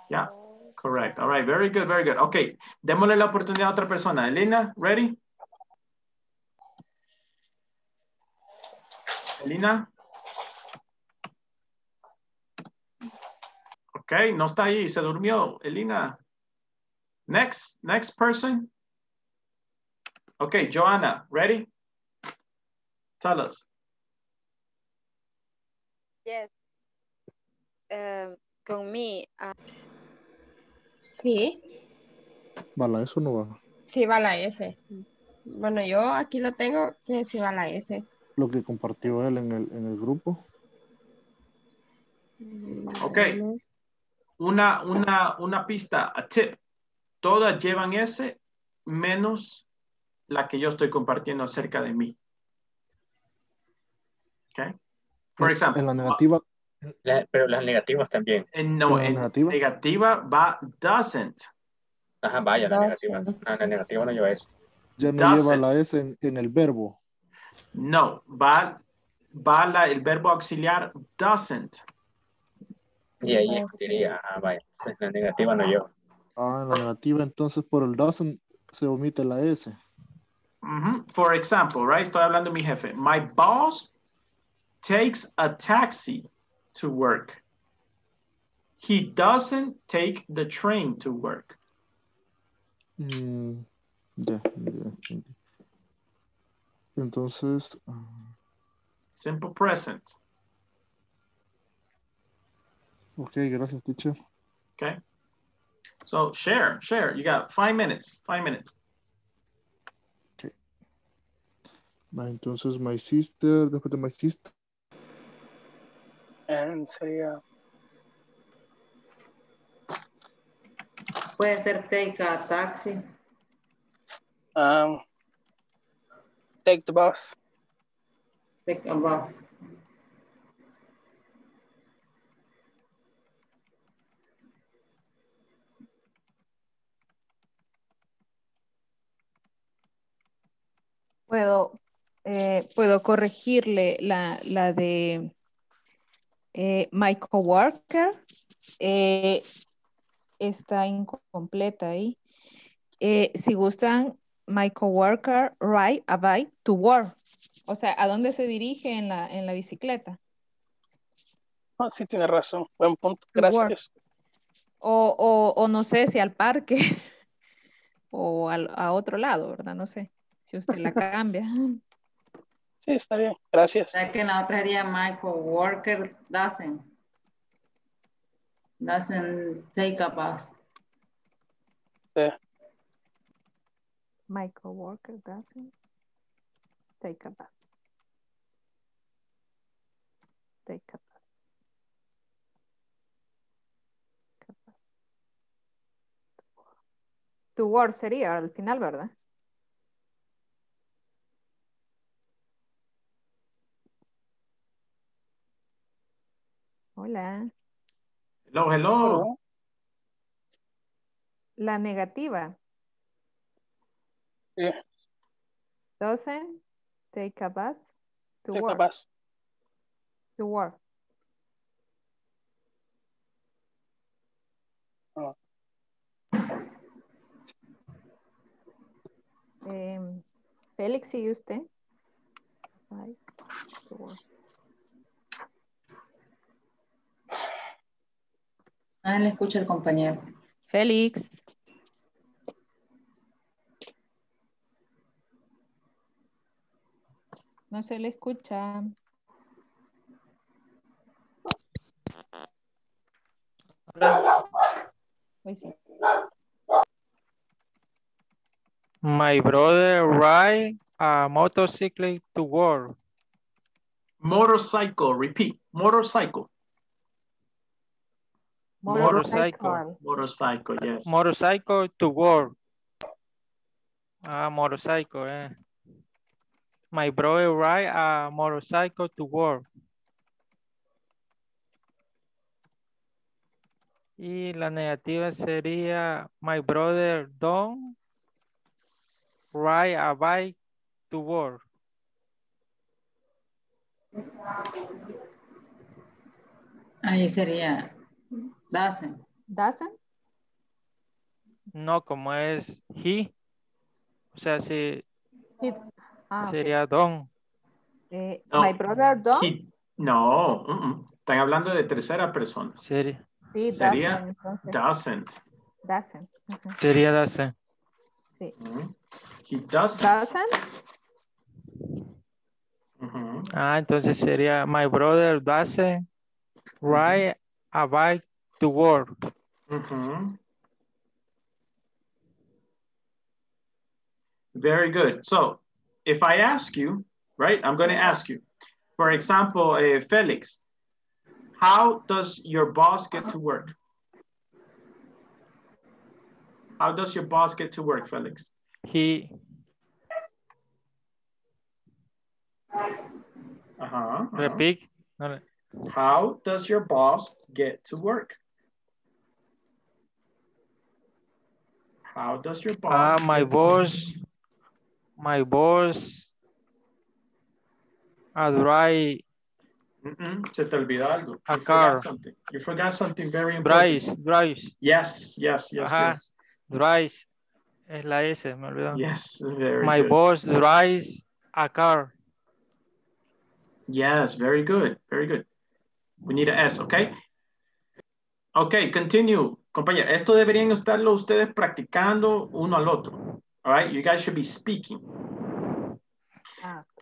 Yeah, correct. All right, very good, very good. Okay, démosle la oportunidad a otra persona. Elena, ready? Elena. Ok, no está ahí, se durmió. Elena. Next, next person. Okay, Joanna, ready? Tell us. Yes. Um, con mi. Uh... Sí. ¿Va la S o no va? Sí, va la S. Bueno, yo aquí lo tengo que sí va la S. Lo que compartió él en el, en el grupo. Ok. Una, una, una pista, a tip. Todas llevan S menos la que yo estoy compartiendo acerca de mí. Ok. Por ejemplo. En la negativa. La, pero las negativas también. En, no, en, negativa? negativa va doesn't. Ajá, vaya, la negativa. No, la negativa no lleva eso. Ya no lleva la S en, en, el verbo. No, va, va la, el verbo auxiliar doesn't. Y ahí diría, ah, vaya, la negativa no lleva. Ah, en la negativa entonces por el doesn't se omite la S. Mm -hmm. For example, right? Estoy hablando de mi jefe. My boss takes a taxi to work. He doesn't take the train to work. Mm, yeah, yeah. Entonces. Uh... Simple present. Okay, gracias, teacher. Okay. So share, share. You got five minutes, five minutes. Okay. Entonces, my sister, después de my sister. And sería. Puede ser take a taxi. Um, take the bus. Take a bus. Puedo, eh, puedo corregirle la, la de eh, my coworker. Eh, está incompleta ahí. Eh, si gustan, my coworker ride a bike to work. O sea, ¿a dónde se dirige en la, en la bicicleta? Oh, sí, tiene razón. Buen punto. Gracias. O, o, o, no sé si al parque o al, a otro lado, ¿verdad? No sé si usted la cambia. Sí, está bien. Gracias. Ya que en la otra haría my coworker doesn't. Doesn't take a bus. Sí. My coworker doesn't take a bus. Take a bus. Tu word sería al final, ¿verdad? Hola. Hello, hello. La negativa. Sí. Doesn't take a bus to take work. a bus. To work. Oh. Eh, Félix, ¿sigue usted? Bye. To work. Ah, le escucha el compañero. Félix. No se le escucha. My brother ride a motorcycle to work. Motorcycle, repeat, motorcycle. Motorcycle. Motorcycle, yes. Motorcycle to work. Ah, motorcycle, eh. My brother ride a motorcycle to work. Y la negativa sería my brother don't ride a bike to work. Ahí sería doesn't. Doesn't. No, como es he. O sea, si ah, sería don. Eh, my brother don. He, no, uh -uh. están hablando de tercera persona. Sería. Sí, sería doesn't. Doesn't. Uh -huh. Sería doesn't. Sí. He doesn't. Doesn't. Ah, entonces sería my brother doesn't ride a bike to work. Very good. So if I ask you, right, I'm going to ask you, for example, uh, Felix, how does your boss get to work? How does your boss get to work, Felix? He. Uh-huh, uh -huh. Repeat. How does your boss get to work? How does your boss? Ah, my boss. My boss. I drive. Mm -mm, se te olvidó algo. A you car. Forgot something. You forgot something very important. Drives, drives. Yes, yes, yes, Ajá. yes. Drives. Es la S, me olvidó. Yes, very My good. boss drives a car. Yes, very good, very good. We need a S, okay? Okay, continue. Compañero, esto deberían estarlo ustedes practicando uno al otro. All right, you guys should be speaking.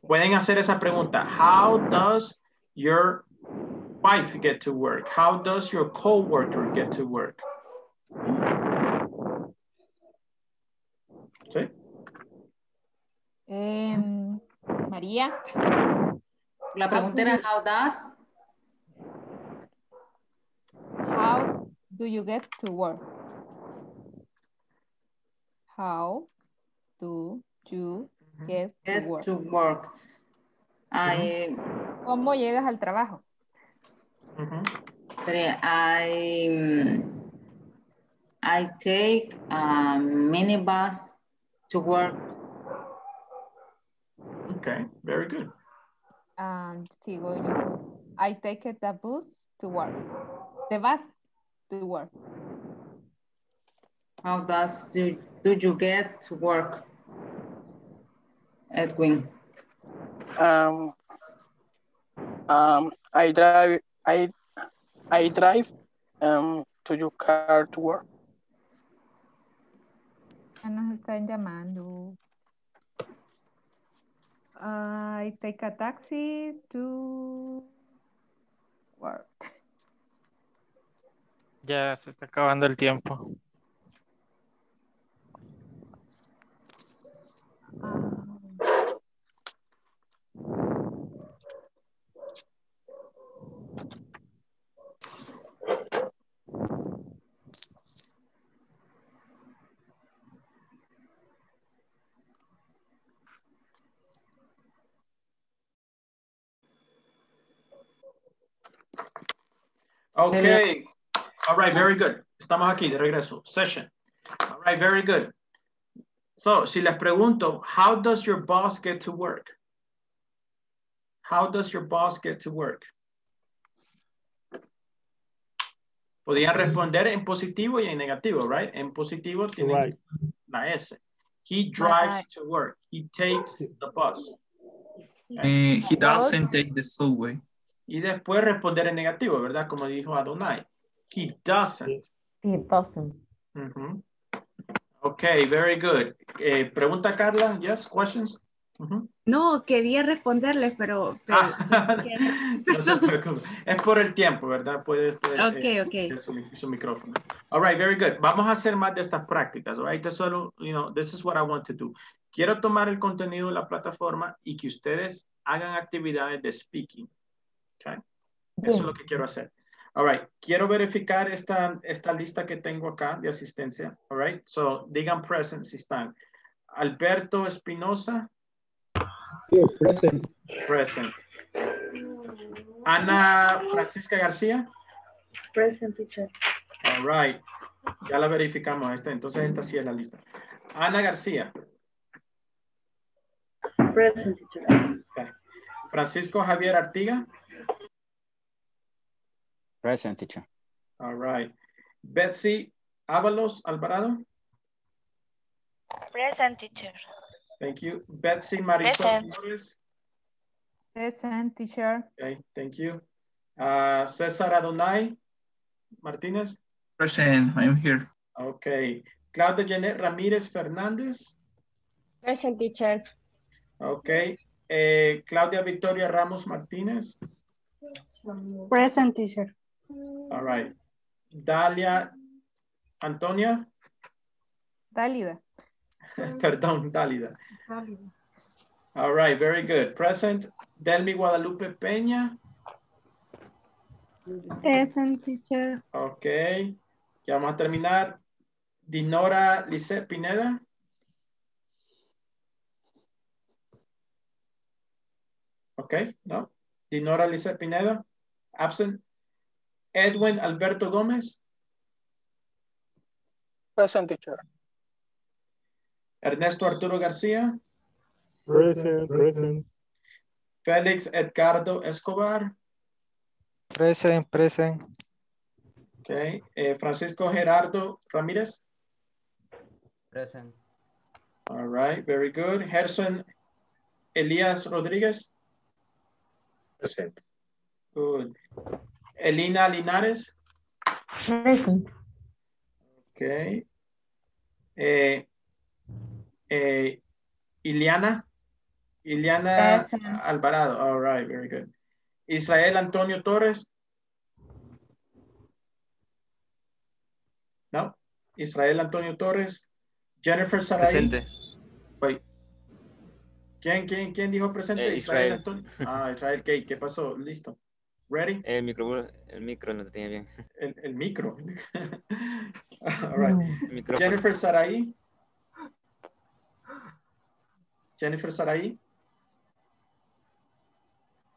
Pueden hacer esa pregunta. How does your wife get to work? How does your coworker get to work? ¿Sí? Em, María. La pregunta era how does. How do you get to work? How do you get, Get to work? to work. I, ¿Cómo llegas al trabajo? I, I take a minibus to work. Okay, very good. Sigo yo. I take the bus to work. The bus to work. How does you, do you get to work? Edwin. Um, um, I drive, I, I drive um, to your car to work. Ya nos están llamando. I take a taxi to work. Ya se está acabando el tiempo. Okay. All right, very good. Estamos aquí de regreso. Session. All right, very good. So, si les pregunto, how does your boss get to work? How does your boss get to work? Podían responder en positivo y en negativo, right? En positivo tiene Right. la S. He drives to work. He takes the bus. Eh, he doesn't take the subway. Y después responder en negativo, ¿verdad? Como dijo Adonai. He doesn't. He doesn't. Ujú. Okay, very good. Eh, pregunta Carla, yes, questions? Ujú. No, quería responderles, pero... pero que- No se preocupe. Es por el tiempo, ¿verdad? Puede usted Ok, eh, ok. su, su micrófono. All right, very good. Vamos a hacer más de estas prácticas, all right? Esto solo, you know, this is what I want to do. Quiero tomar el contenido de la plataforma y que ustedes hagan actividades de speaking. Okay? Eso es lo que quiero hacer. All right. Quiero verificar esta, esta lista que tengo acá de asistencia. All right. So, digan present si están. Alberto Espinosa. present. Present. Ana Francisca García. Present teacher. All right. Ya la verificamos esta. Entonces, esta sí es la lista. Ana García. Present teacher. Okay. Francisco Javier Artiga. Present, teacher. All right. Betsy Avalos Alvarado. Present, teacher. Thank you. Betsy Marisol Flores. Present, teacher. Okay, thank you. Uh, Cesar Adonai Martinez. Present, I'm here. Okay. Claudia Janet Ramírez Fernández. Present, teacher. Okay. Eh, Claudia Victoria Ramos Martínez. Present, teacher. All right. Dalia Antonia. Dálida. Perdón, Dálida. All right, very good. Present, Delmi Guadalupe Peña. Present, teacher. Ok. Ya vamos a terminar. Dinora Lisset Pineda. Ok, no. Dinora Lisset Pineda. Absent. Edwin Alberto Gómez. Present, teacher. Ernesto Arturo García. Present, present. Félix Edgardo Escobar. Present, present. Okay. Eh, Francisco Gerardo Ramírez. Present. All right, very good. Gerson Elías Rodríguez. Present. Good. Elina Linares. Present. Okay. Eh, eh, Iliana. Iliana Present. Alvarado. All right, very good. Israel Antonio Torres. No. Israel Antonio Torres. Jennifer Saray. Presente. Wait. ¿Quién, quién, quién dijo presente? Eh, Israel. Antonio. Ah, Israel, ¿qué, ¿qué pasó? Listo. Ready? El micro, el micro no tenía bien. El, el micro. All right. El micrófono. Jennifer Saray. Jennifer Saray.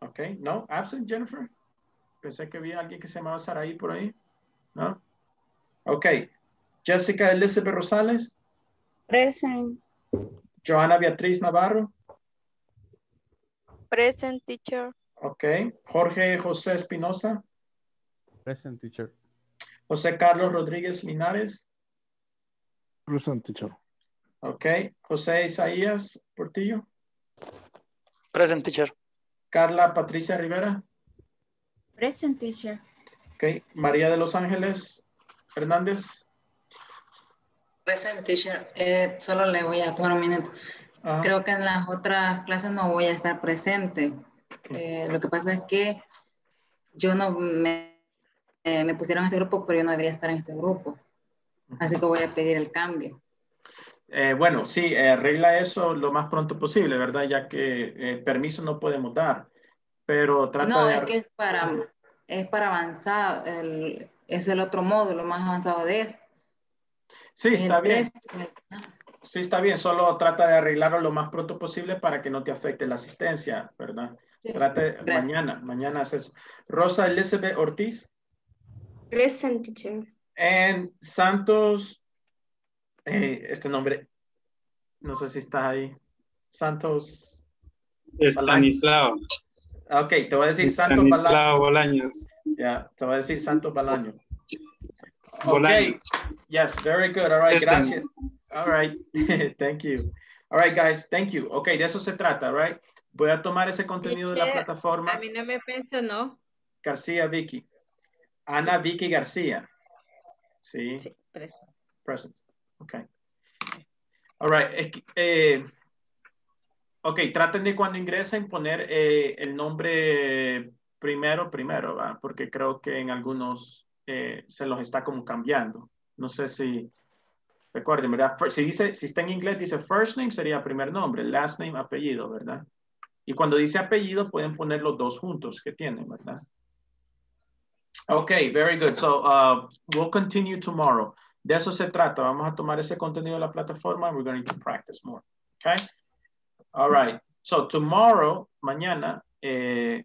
Ok, no, absent Jennifer. Pensé que había alguien que se llamaba Saray por ahí. No. Ok. Jessica Elizabeth Rosales. Present. Joana Beatriz Navarro. Present, teacher. Ok. Jorge José Espinosa. Present, teacher. José Carlos Rodríguez Linares. Present, teacher. Ok. José Isaías Portillo. Present, teacher. Carla Patricia Rivera. Present, teacher. Ok. María de Los Ángeles Hernández. Present, teacher. Eh, solo le voy a tomar un minuto. Ajá. Creo que en las otras clases no voy a estar presente. Eh, lo que pasa es que yo no me, eh, me pusieron en este grupo, pero yo no debería estar en este grupo. Así que voy a pedir el cambio. Eh, bueno, sí, arregla eso lo más pronto posible, ¿verdad? Ya que eh, permiso no podemos dar, pero trata No, de... es que es para, es para avanzar. El, es el otro módulo más avanzado de este. Sí, Es el está bien. tres. Sí, está bien, solo trata de arreglarlo lo más pronto posible para que no te afecte la asistencia, ¿verdad? Trate gracias. mañana, mañana haces eso. Rosa Elizabeth Ortiz Present, teacher. en Santos, eh, este nombre, no sé si está ahí. Santos. Estanislao. Ok, te voy a decir Santos Balaño. Bolaños. Ya, te voy a decir Santos Balaño. Ok, Bolaños. yes, very good. All right, gracias. All right, thank you. All right, guys, thank you. Ok, de eso se trata, right? Voy a tomar ese contenido de la plataforma. A mí no me mencionó. García Vicky. Ana Vicky García. Sí. Preso. Present. Okay. All right. eh, ok, traten de cuando ingresen poner eh, el nombre primero, primero, ¿va? Porque creo que en algunos eh, se los está como cambiando. No sé si, recuerden, ¿verdad? Si dice, si está en inglés dice first name sería primer nombre, last name apellido, ¿verdad? Y cuando dice apellido pueden poner los dos juntos que tienen, ¿verdad? Okay, very good. So uh, we'll continue tomorrow. De eso se trata. Vamos a tomar ese contenido de la plataforma. We're going to practice more. Okay. All right. So tomorrow, mañana, eh,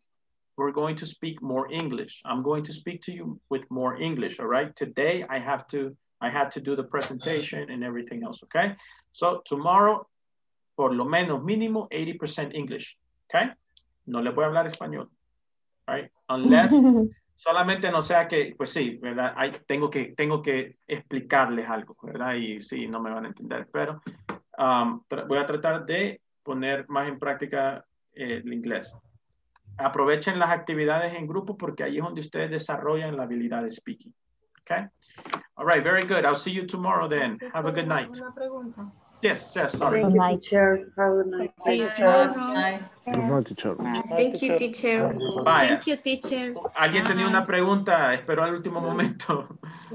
we're going to speak more English. I'm going to speak to you with more English. All right. Today, I have to, I had to do the presentation and everything else. Okay. So tomorrow, por lo menos mínimo 80% English. Okay. No le voy a hablar español. Right. Unless Solamente no sea que, pues sí, ¿verdad? Hay, tengo, que, tengo que explicarles algo, ¿verdad? Y sí, no me van a entender, pero um, voy a tratar de poner más en práctica eh, el inglés. Aprovechen las actividades en grupo porque ahí es donde ustedes desarrollan la habilidad de speaking. Okay? All right, very good. I'll see you tomorrow then. Have a good night. Una pregunta. Yes, yes, sorry. Good night, teacher. Have a night. See you tomorrow. Good night, teacher. Thank you, teacher. Vaya. Thank you, teacher. Alguien tenía una pregunta, esperó al último momento.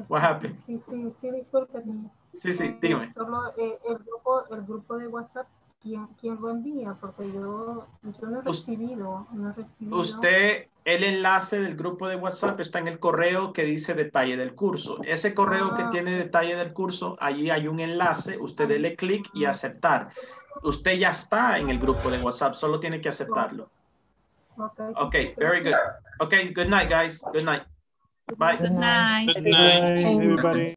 What happened? Sí, sí, sí, discúlpeme. Sí, sí, dígame. Solo eh, el, grupo, el grupo de WhatsApp, ¿quién, quién lo envía? Porque yo, yo no he recibido, no he recibido. Usted, el enlace del grupo de WhatsApp está en el correo que dice detalle del curso. Ese correo que Ah. tiene detalle del curso, allí hay un enlace, usted dele clic y aceptar. Usted ya está en el grupo de WhatsApp, solo tiene que aceptarlo. Okay. Okay, very good. Okay, good night, guys. Good night. Bye. Good night. Good night, everybody.